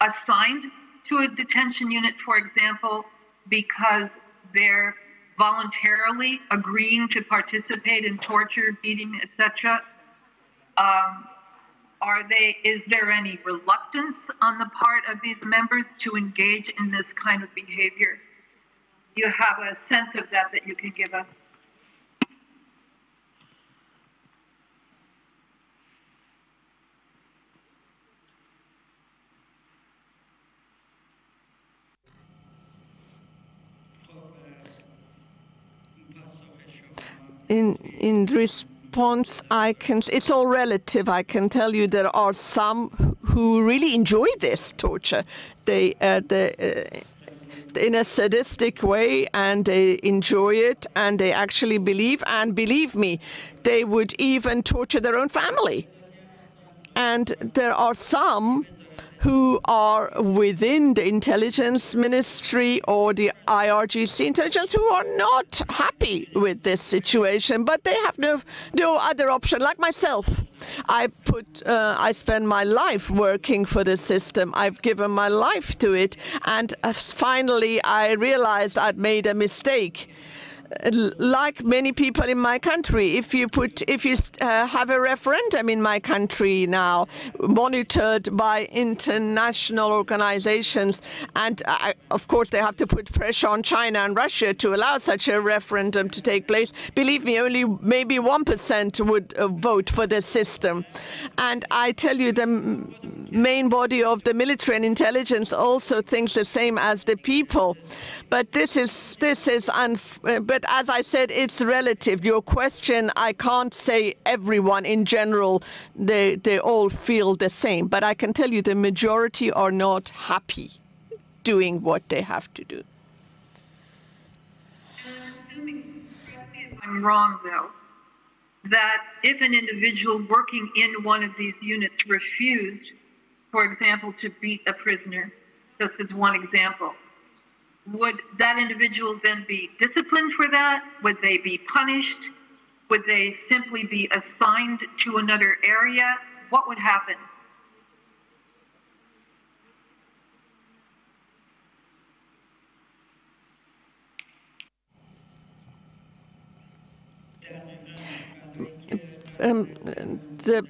assigned to a detention unit, for example, because they're voluntarily agreeing to participate in torture, beating, etc.? Um, are they? Is there any reluctance on the part of these members to engage in this kind of behavior? You have a sense of that that you can give us? In in response i can it's all relative. I can tell you there are some who really enjoy this torture. They uh, the uh, in a sadistic way and they enjoy it and they actually believe and believe me they would even torture their own family. And there are some who are within the intelligence ministry or the IRGC intelligence who are not happy with this situation, but they have no no other option. Like myself, I put uh, I spend my life working for the system. I've given my life to it, and uh, finally I realized I'd made a mistake like many people in my country, if you put, if you uh, have a referendum in my country now, monitored by international organizations, and uh, of course they have to put pressure on China and Russia to allow such a referendum to take place. Believe me, only maybe one percent would uh, vote for this system, and I tell you, the main body of the military and intelligence also thinks the same as the people. But this is this is unf but as I said, it's relative. Your question, I can't say everyone in general, they they all feel the same. But I can tell you the majority are not happy doing what they have to do. I'm wrong though. That if an individual working in one of these units refused, for example, to beat a prisoner, just as one example, would that individual then be disciplined for that? Would they be punished? Would they simply be assigned to another area? What would happen? Um, the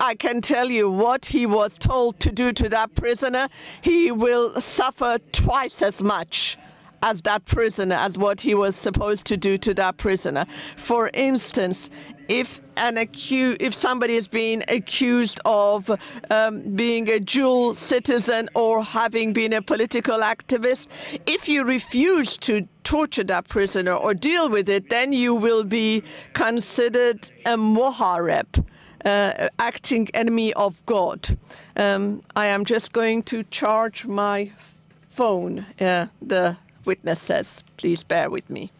I can tell you what he was told to do to that prisoner. He will suffer twice as much as that prisoner as what he was supposed to do to that prisoner. For instance, if an accused, if somebody is being accused of um, being a dual citizen or having been a political activist, if you refuse to torture that prisoner or deal with it, then you will be considered a mohareb uh, acting enemy of God. Um, I am just going to charge my phone, uh, the witness says. Please bear with me.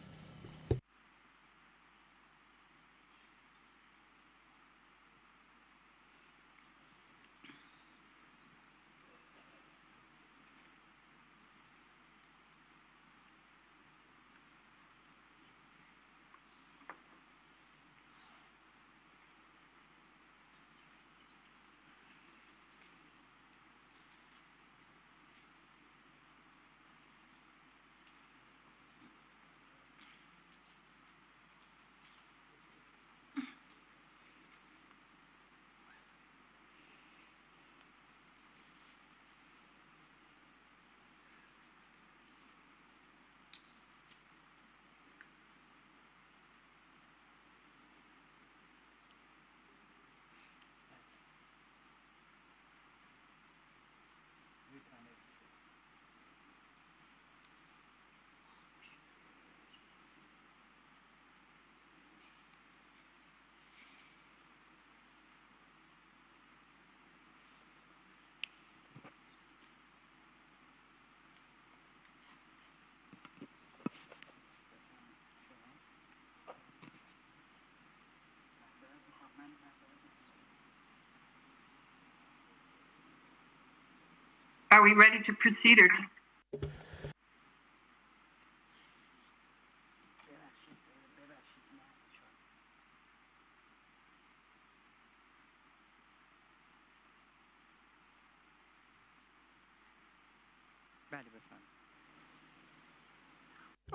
Are we ready to proceed or?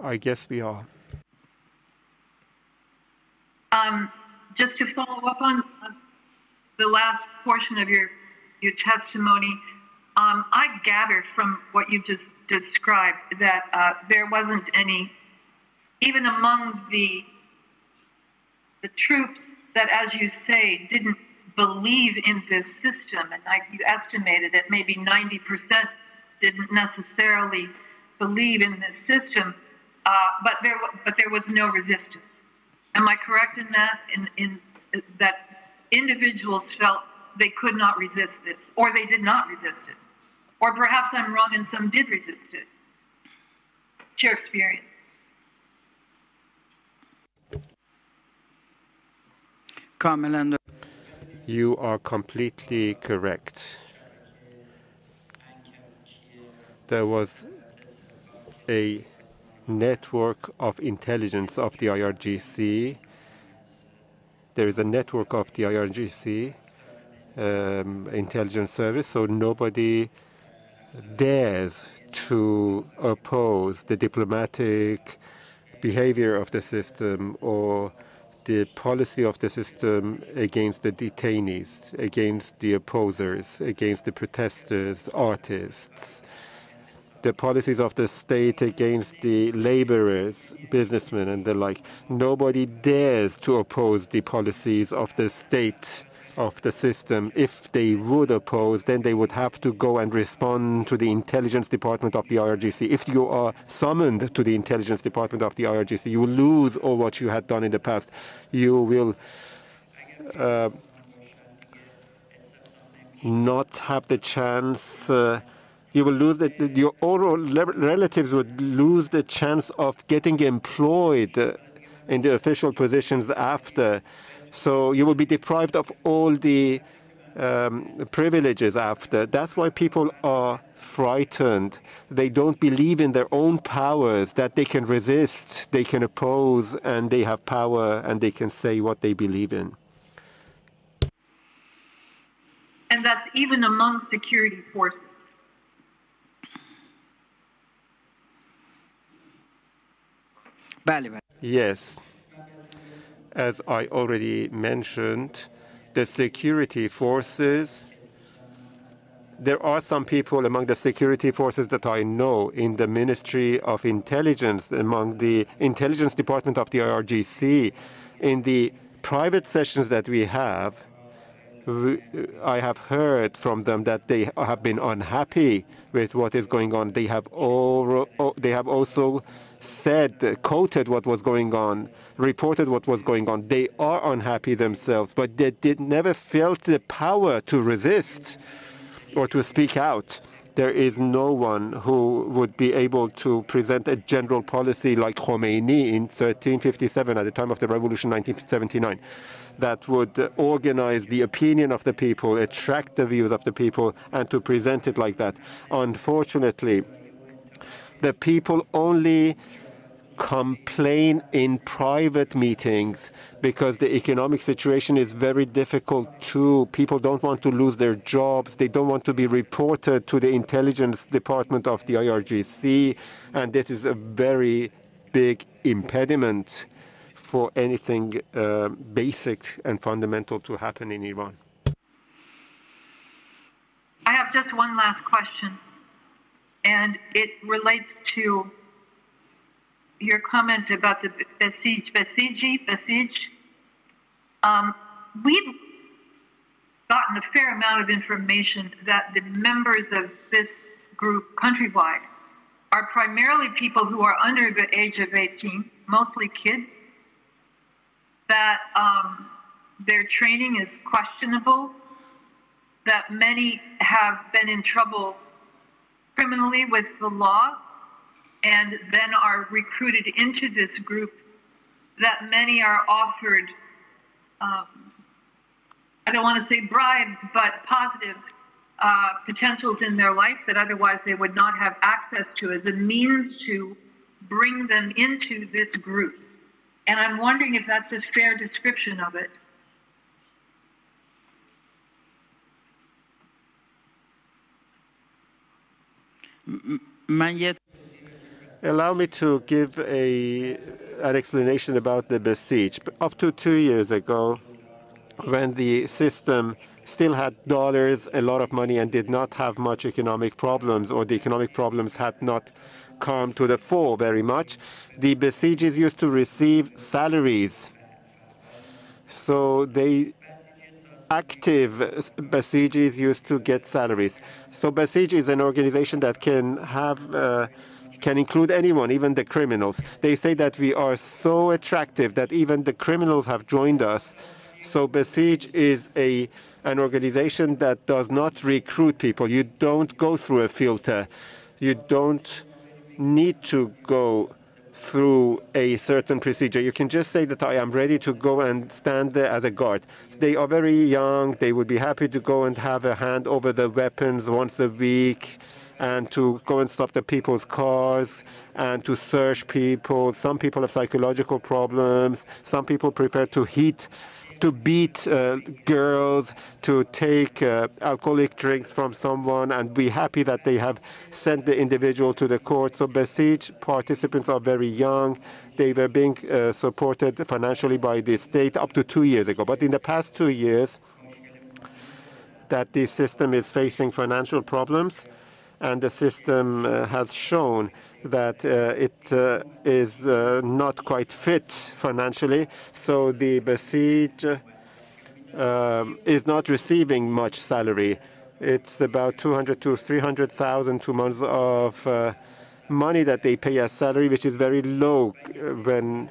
I guess we are. Um, just to follow up on the last portion of your your testimony, um, I gather from what you just described that uh, there wasn't any, even among the the troops that, as you say, didn't believe in this system, and I, you estimated that maybe 90% didn't necessarily believe in this system, uh, but there but there was no resistance. Am I correct in that? In, in that individuals felt they could not resist this, or they did not resist it, or perhaps I'm wrong and some did resist it. Share experience. Carmelander. You are completely correct. There was a network of intelligence of the IRGC. There is a network of the IRGC um, intelligence service, so nobody dares to oppose the diplomatic behavior of the system or the policy of the system against the detainees, against the opposers, against the protesters, artists, the policies of the state against the laborers, businessmen, and the like. Nobody dares to oppose the policies of the state, of the system. If they would oppose, then they would have to go and respond to the intelligence department of the IRGC. If you are summoned to the intelligence department of the IRGC, you will lose all what you had done in the past. You will uh, not have the chance. Uh, you will lose the, your oral relatives would lose the chance of getting employed uh, in the official positions after. So you will be deprived of all the um, privileges after. That's why people are frightened. They don't believe in their own powers, that they can resist, they can oppose, and they have power and they can say what they believe in. And that's even among security forces. Yes. As I already mentioned, the security forces, there are some people among the security forces that I know in the Ministry of Intelligence, among the intelligence department of the IRGC, in the private sessions that we have, I have heard from them that they have been unhappy with what is going on. They have all, they have also said, quoted what was going on, reported what was going on. They are unhappy themselves, but they did never felt the power to resist or to speak out. There is no one who would be able to present a general policy like Khomeini in 1357 at the time of the revolution 1979 that would organize the opinion of the people, attract the views of the people, and to present it like that. Unfortunately, the people only complain in private meetings because the economic situation is very difficult too. People don't want to lose their jobs. They don't want to be reported to the intelligence department of the IRGC. And that is a very big impediment for anything uh, basic and fundamental to happen in Iran. I have just one last question, and it relates to your comment about the Basij, Basiji, Basij. Um, we've gotten a fair amount of information that the members of this group countrywide are primarily people who are under the age of 18, mostly kids, that um, their training is questionable, that many have been in trouble criminally with the law and then are recruited into this group, that many are offered, um, I don't want to say bribes, but positive uh, potentials in their life that otherwise they would not have access to as a means to bring them into this group. And I'm wondering if that's a fair description of it. Maya Allow me to give a, an explanation about the Basij. Up to two years ago, when the system still had dollars, a lot of money, and did not have much economic problems, or the economic problems had not come to the fore very much, the Basijis used to receive salaries. So they active Basijis used to get salaries. So Basij is an organization that can have uh, can include anyone, even the criminals. They say that we are so attractive that even the criminals have joined us. So Basij is a an organization that does not recruit people. You don't go through a filter. You don't need to go through a certain procedure. You can just say that I am ready to go and stand there as a guard. They are very young. They would be happy to go and have a hand over the weapons once a week and to go and stop the people's cars and to search people. Some people have psychological problems. Some people prefer to hit to beat uh, girls, to take uh, alcoholic drinks from someone, and be happy that they have sent the individual to the court. So Basij participants are very young. They were being uh, supported financially by the state up to two years ago. But in the past two years, that the system is facing financial problems, and the system uh, has shown that uh, it uh, is not quite fit financially. So the Basij um, is not receiving much salary. It's about 200 to 300,000 two months of money that they pay as salary, which is very low when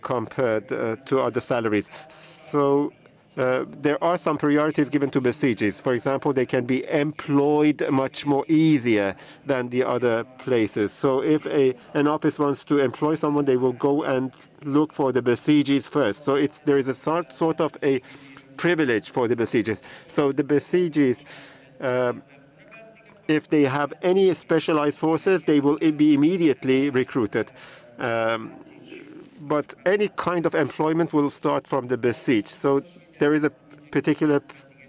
compared to other salaries. So uh, there are some priorities given to Basijis. For example, they can be employed much more easier than the other places. So if a, an office wants to employ someone, they will go and look for the Basijis first. So it's, there is a sort, sort of a privilege for the Basijis. So the Basijis, um, if they have any specialized forces, they will be immediately recruited. Um, but any kind of employment will start from the Basij. So there is a particular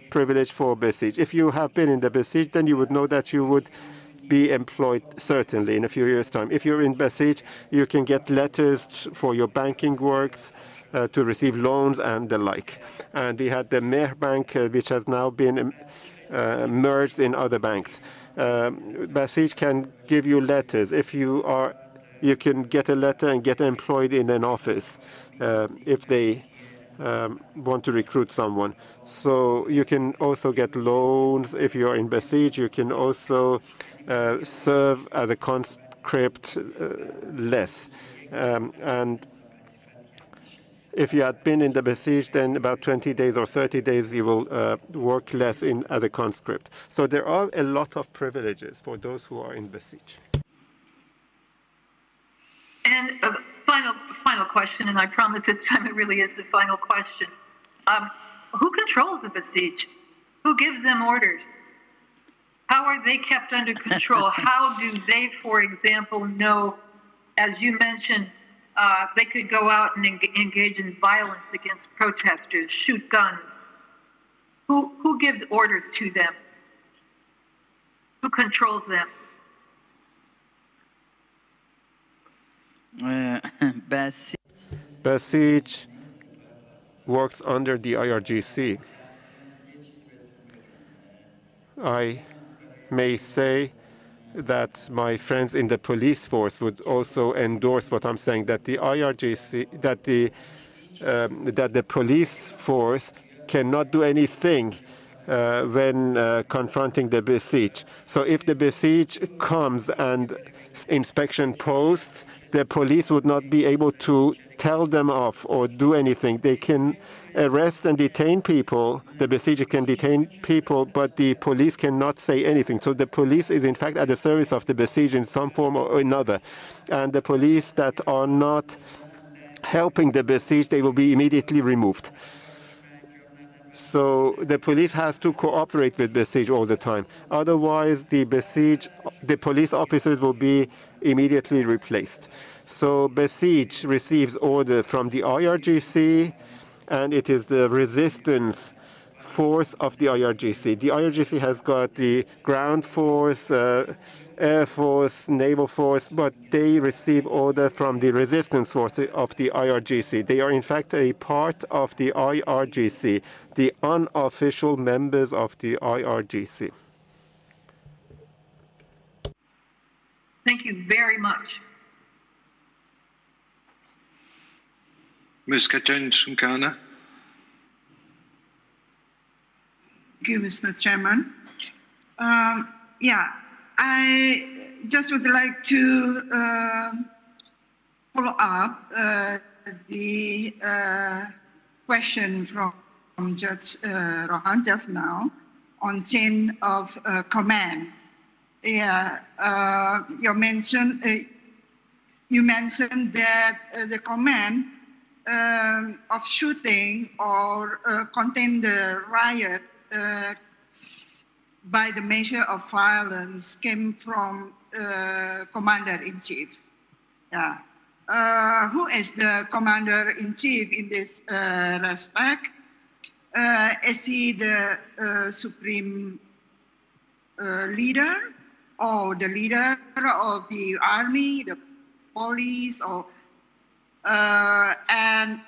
privilege for Basij. If you have been in the Basij, then you would know that you would be employed certainly in a few years' time. If you're in Basij, you can get letters for your banking works, uh, to receive loans and the like. And we had the Mehr Bank, uh, which has now been um, uh, merged in other banks. Um, Basij can give you letters. If you are, you can get a letter and get employed in an office uh, if they um, want to recruit someone. So you can also get loans if you are in Basij. You can also uh, serve as a conscript uh, less. Um, and if you had been in the Basij, then about 20 days or 30 days you will uh, work less in as a conscript. So there are a lot of privileges for those who are in Basij. And a final, final question, and I promise this time it really is the final question. Um, who controls the Basij? Who gives them orders? How are they kept under control? (laughs) How do they, for example, know, as you mentioned, uh, they could go out and eng- engage in violence against protesters, shoot guns? Who, who gives orders to them? Who controls them? (laughs) بس Basij works under the IRGC. I may say that my friends in the police force would also endorse what I'm saying that the IRGC that the um, that the police force cannot do anything uh, when uh, confronting the Basij. So if the Basij comes and inspection posts, the police would not be able to tell them off or do anything. They can arrest and detain people. The Basij can detain people, but the police cannot say anything. So the police is in fact at the service of the Basij in some form or another. And the police that are not helping the Basij, they will be immediately removed. So the police has to cooperate with Basij all the time. Otherwise, the Basij, the police officers will be immediately replaced. So Basij receives order from the IRGC, and it is the resistance force of the IRGC. The IRGC has got the ground force, uh, air force, naval force, but they receive order from the resistance force of the IRGC. They are in fact a part of the IRGC, the unofficial members of the IRGC. Thank you very much. Ms. Chandrakirana. Thank you, Mr. Chairman. Um, yeah, I just would like to uh, follow up uh, the uh, question from, from Judge uh, Rohan just now on chain of uh, command. Yeah, uh, you mentioned you mentioned that the command um, of shooting or contain the riot uh, by the measure of violence came from uh, commander-in-chief. Yeah. Uh, who is the commander-in-chief in this uh, respect? Uh, is he the uh, supreme leader or the leader of the army, the police, or uh, and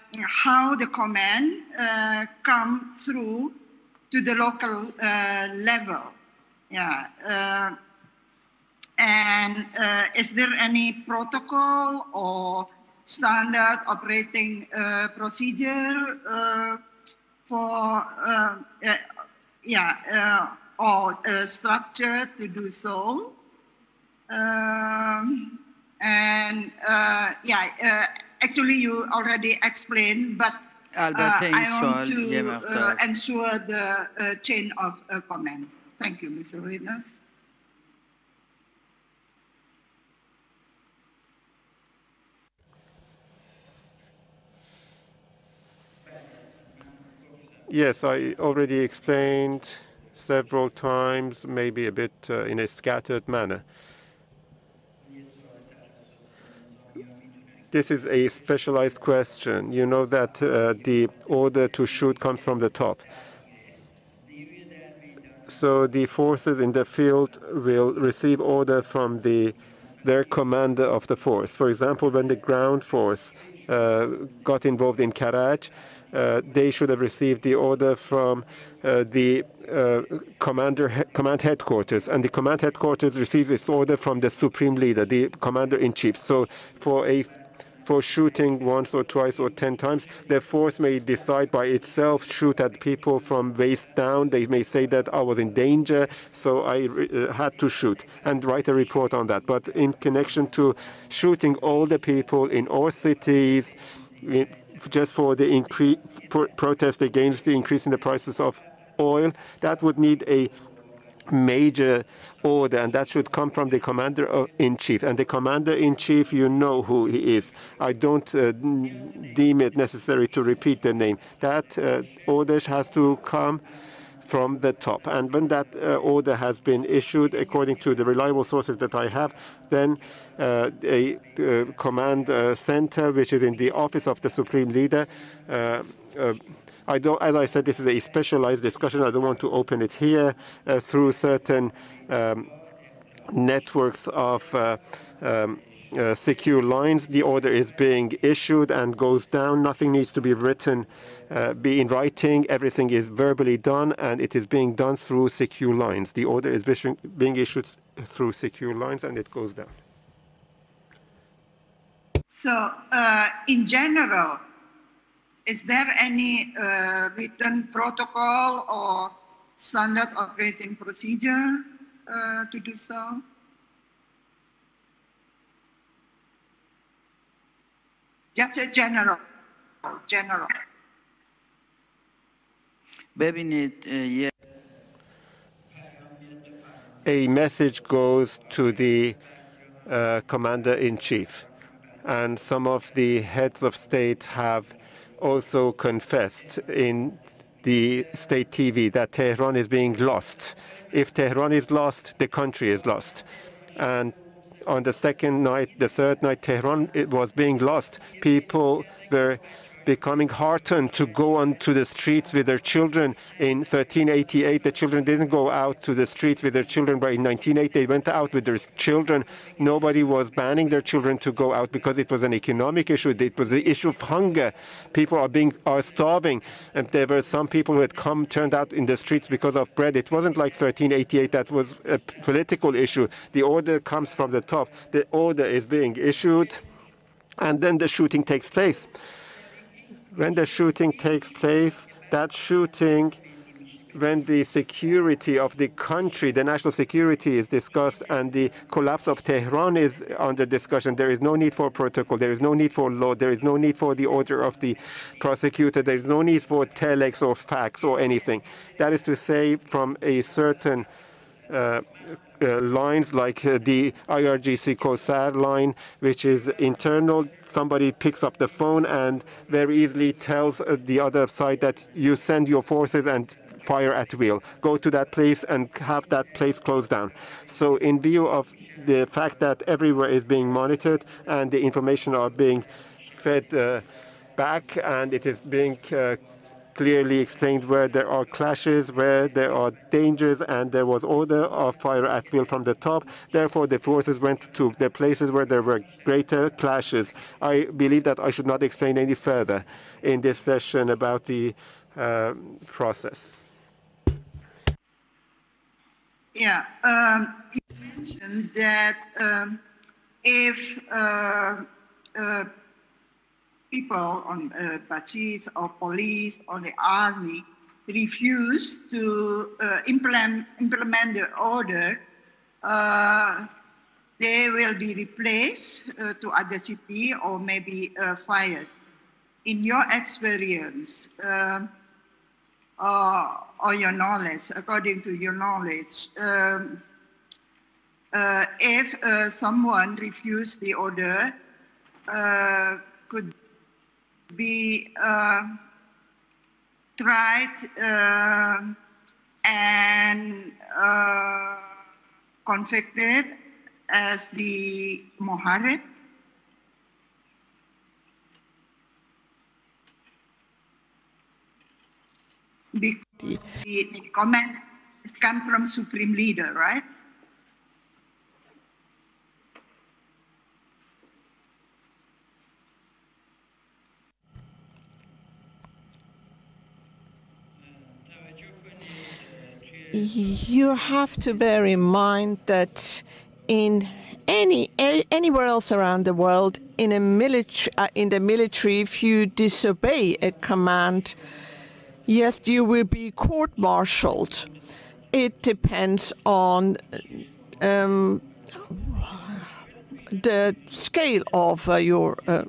how the command uh, come through to the local uh, level. Yeah. Uh, and uh, is there any protocol or standard operating uh, procedure for, yeah, or structure to do so. Um, and uh, yeah, uh, actually you already explained, but uh, I want to uh, ensure the chain of comment. Thank you, Mr. Reynolds. Yes, I already explained several times, maybe a bit uh, in a scattered manner. This is a specialized question. You know that uh, the order to shoot comes from the top. So the forces in the field will receive order from the their commander of the force. For example, when the ground force uh, got involved in Karaj, they should have received the order from uh, the uh, commander he command headquarters, and the command headquarters receives this order from the supreme leader, the commander in chief. So, for a for shooting once or twice or ten times. The force may decide by itself shoot at people from waist down. They may say that I was in danger, so I uh, had to shoot and write a report on that. But in connection to shooting all the people in all cities, just for the increase pro protest against the increase in the prices of oil, that would need a major order, and that should come from the commander in chief. And the commander in chief, you know who he is. I don't uh, deem it necessary to repeat the name. That uh, order has to come from the top. And when that uh, order has been issued, according to the reliable sources that I have, then uh, a uh, command center, which is in the office of the supreme leader, I don't, as I said, this is a specialized discussion. I don't want to open it here through certain um, networks of um, uh, secure lines. The order is being issued and goes down. Nothing needs to be written, uh, be in writing. Everything is verbally done, and it is being done through secure lines. The order is being issued through secure lines, and it goes down. So, uh, in general, is there any uh, written protocol or standard operating procedure uh, to do so? Just a just general, general. Uh, A message goes to the uh, commander-in-chief, and some of the heads of state have also confessed in the state TV that Tehran is being lost. If Tehran is lost, the country is lost. And on the second night, the third night, Tehran it was being lost. People were becoming heartened to go onto the streets with their children. In 1388, the children didn't go out to the streets with their children, but in 1908, they went out with their children. Nobody was banning their children to go out because it was an economic issue. It was the issue of hunger. People are being are starving, and there were some people who had come turned out in the streets because of bread. It wasn't like 1388 that was a political issue. The order comes from the top. The order is being issued, and then the shooting takes place when the shooting takes place, that shooting, when the security of the country, the national security is discussed and the collapse of Tehran is under discussion, there is no need for protocol, there is no need for law, there is no need for the order of the prosecutor, there is no need for telex or fax or anything. That is to say, from a certain uh, lines like uh, the IRGC COSAR line, which is internal. Somebody picks up the phone and very easily tells uh, the other side that you send your forces and fire at will. Go to that place and have that place closed down. So in view of the fact that everywhere is being monitored and the information are being fed uh, back and it is being uh, clearly explained where there are clashes, where there are dangers, and there was order of fire at will from the top. Therefore, the forces went to the places where there were greater clashes. I believe that I should not explain any further in this session about the uh, process. Yeah, um, you mentioned that um, if uh, uh, people on uh, Basij or police or the army refuse to uh, implement, implement the order, uh, they will be replaced uh, to other city or maybe uh, fired. In your experience um, uh, or your knowledge, according to your knowledge, um, if someone refused the order, could be uh, tried uh, and uh, convicted as the Moharib. Because the, the comment has come from Supreme Leader, right? You have to bear in mind that in any anywhere else around the world in a military uh, in the military if you disobey a command yes you will be court-martialed. It depends on um, the scale of uh, your uh,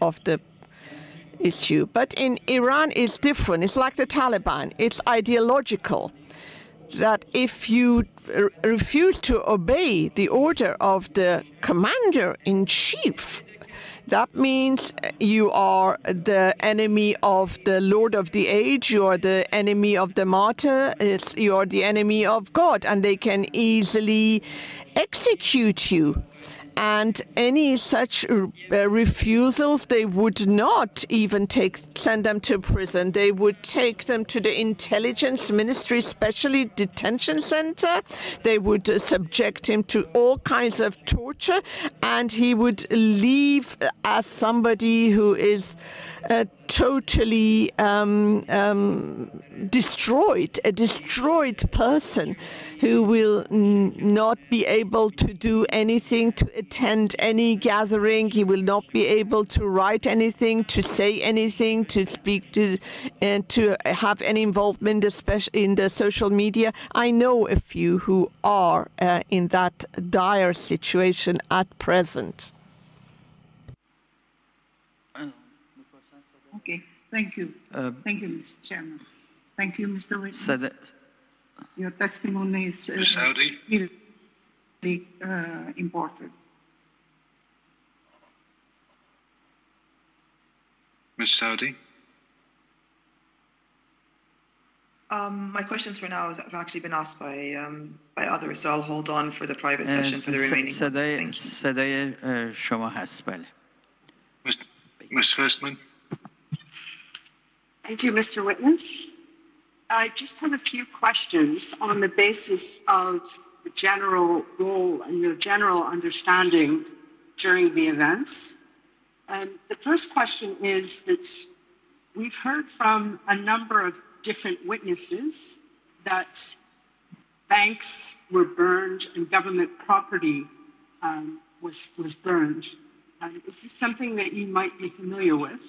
of the issue. But in Iran it's different. It's like the Taliban. It's ideological that if you refuse to obey the order of the commander in chief, that means uh, you are the enemy of the Lord of the Age, you are the enemy of the martyr, you are the enemy of God, and they can easily execute you and any such uh, refusals, they would not even take send them to prison. They would take them to the intelligence ministry, especially detention center. They would uh, subject him to all kinds of torture, and he would leave as somebody who is uh, totally um, um, destroyed, a destroyed person who will not be able to do anything, to attend any gathering. He will not be able to write anything, to say anything, to speak to, and to have any involvement, in the social media. I know a few who are uh, in that dire situation at present. Okay, thank you. Uh, thank you, Mr. Chairman. Thank you, Mr. Witness. Your testimony is uh, really uh, important. Ms. Saudi? Um, my questions for now have actually been asked by um, by others, so I'll hold on for the private session for the اه، remaining ones. صدای Thank you. صدای اه، شما هست بله Ms. Firstman. Thank you, Mr. Witness. I just have a few questions on the basis of the general role and your general understanding during the events. Um, the first question is that we've heard from a number of different witnesses that banks were burned and government property um, was, was burned. Um, is this something that you might be familiar with?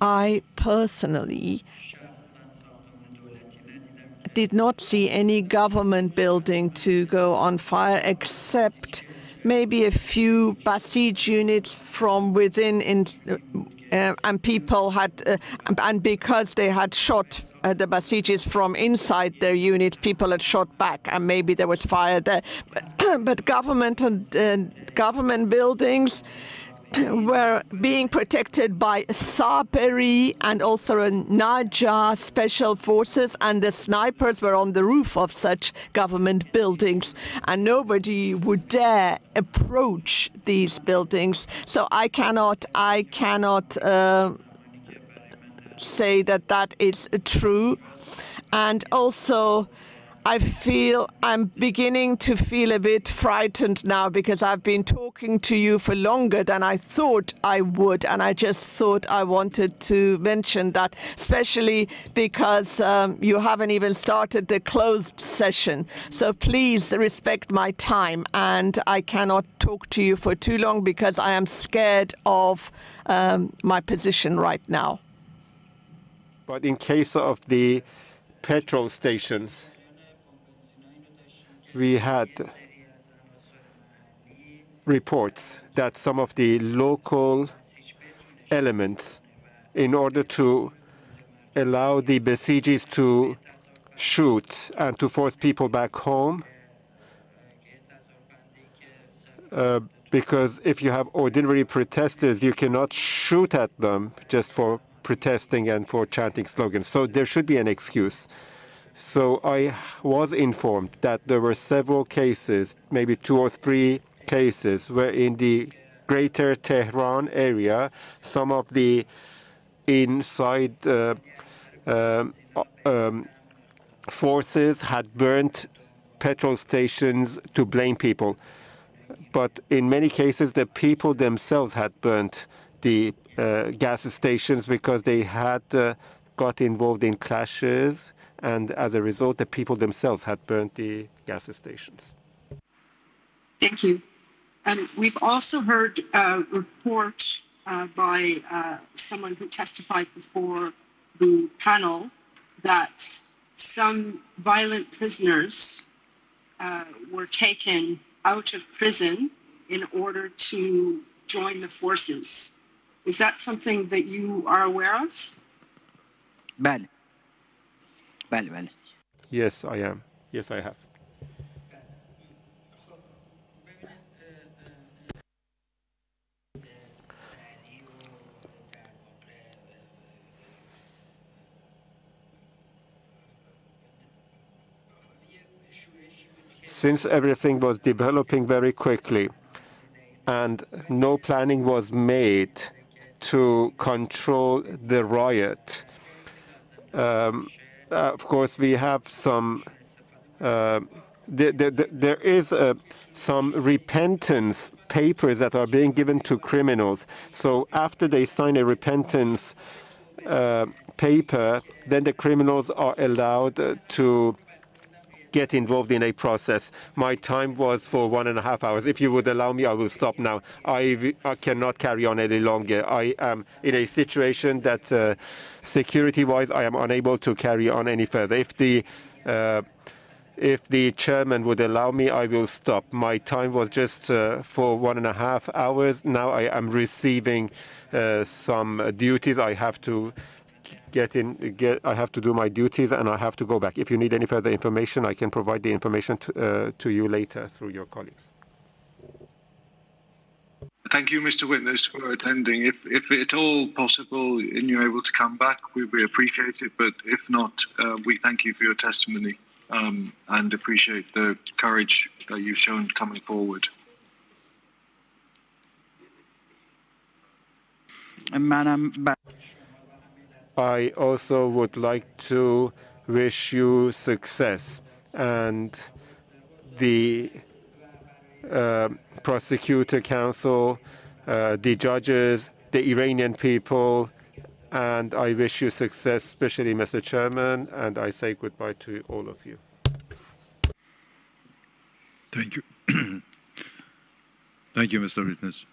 I personally did not see any government building to go on fire except maybe a few Basij units from within in, uh, and people had uh, and because they had shot uh, the Basijis from inside their units, people had shot back and maybe there was fire there. But, (clears throat) but government and government buildings (laughs) were being protected by Saberin and also a Naja special forces, and the snipers were on the roof of such government buildings, and nobody would dare approach these buildings. So I cannot, I cannot uh, say that that is true, and also. I feel I'm beginning to feel a bit frightened now because I've been talking to you for longer than I thought I would. And I just thought I wanted to mention that, especially because um, you haven't even started the closed session. So please respect my time. And I cannot talk to you for too long because I am scared of um, my position right now. But in case of the petrol stations, we had reports that some of the local elements, in order to allow the Basijis to shoot and to force people back home, uh, because if you have ordinary protesters, you cannot shoot at them just for protesting and for chanting slogans. So there should be an excuse. So I was informed that there were several cases, maybe two or three cases, where in the greater Tehran area, some of the inside uh, um, um, forces had burnt petrol stations to blame people. But in many cases, the people themselves had burnt the uh, gas stations because they had uh, got involved in clashes and as a result, the people themselves had burnt the gas stations. Thank you. Um, we've also heard a report uh, by uh, someone who testified before the panel that some violent prisoners uh, were taken out of prison in order to join the forces. Is that something that you are aware of? بله بله بله Yes, I am. Yes, I have. Since everything was developing very quickly and no planning was made to control the riot, um, uh, of course, we have some. Uh, there, there, there is uh, some repentance papers that are being given to criminals. So after they sign a repentance uh, paper, then the criminals are allowed uh, to get involved in a process. My time was for one and a half hours. If you would allow me, I will stop now. I, I cannot carry on any longer. I am in a situation that, uh, security-wise, I am unable to carry on any further. If the uh, if the chairman would allow me, I will stop. My time was just uh, for one and a half hours. Now I am receiving uh, some duties. I have to get in, get, I have to do my duties and I have to go back. If you need any further information, I can provide the information to, uh, to you later through your colleagues. Thank you, Mr. Witness, for attending. If, if at all possible and you're able to come back, we, we appreciate it. But if not, uh, we thank you for your testimony um, and appreciate the courage that you've shown coming forward. Madam. I also would like to wish you success and the uh, prosecutor council, uh, the judges, the Iranian people, and I wish you success, especially Mr. Chairman, and I say goodbye to all of you. Thank you. (clears throat) Thank you, Mr. Witness.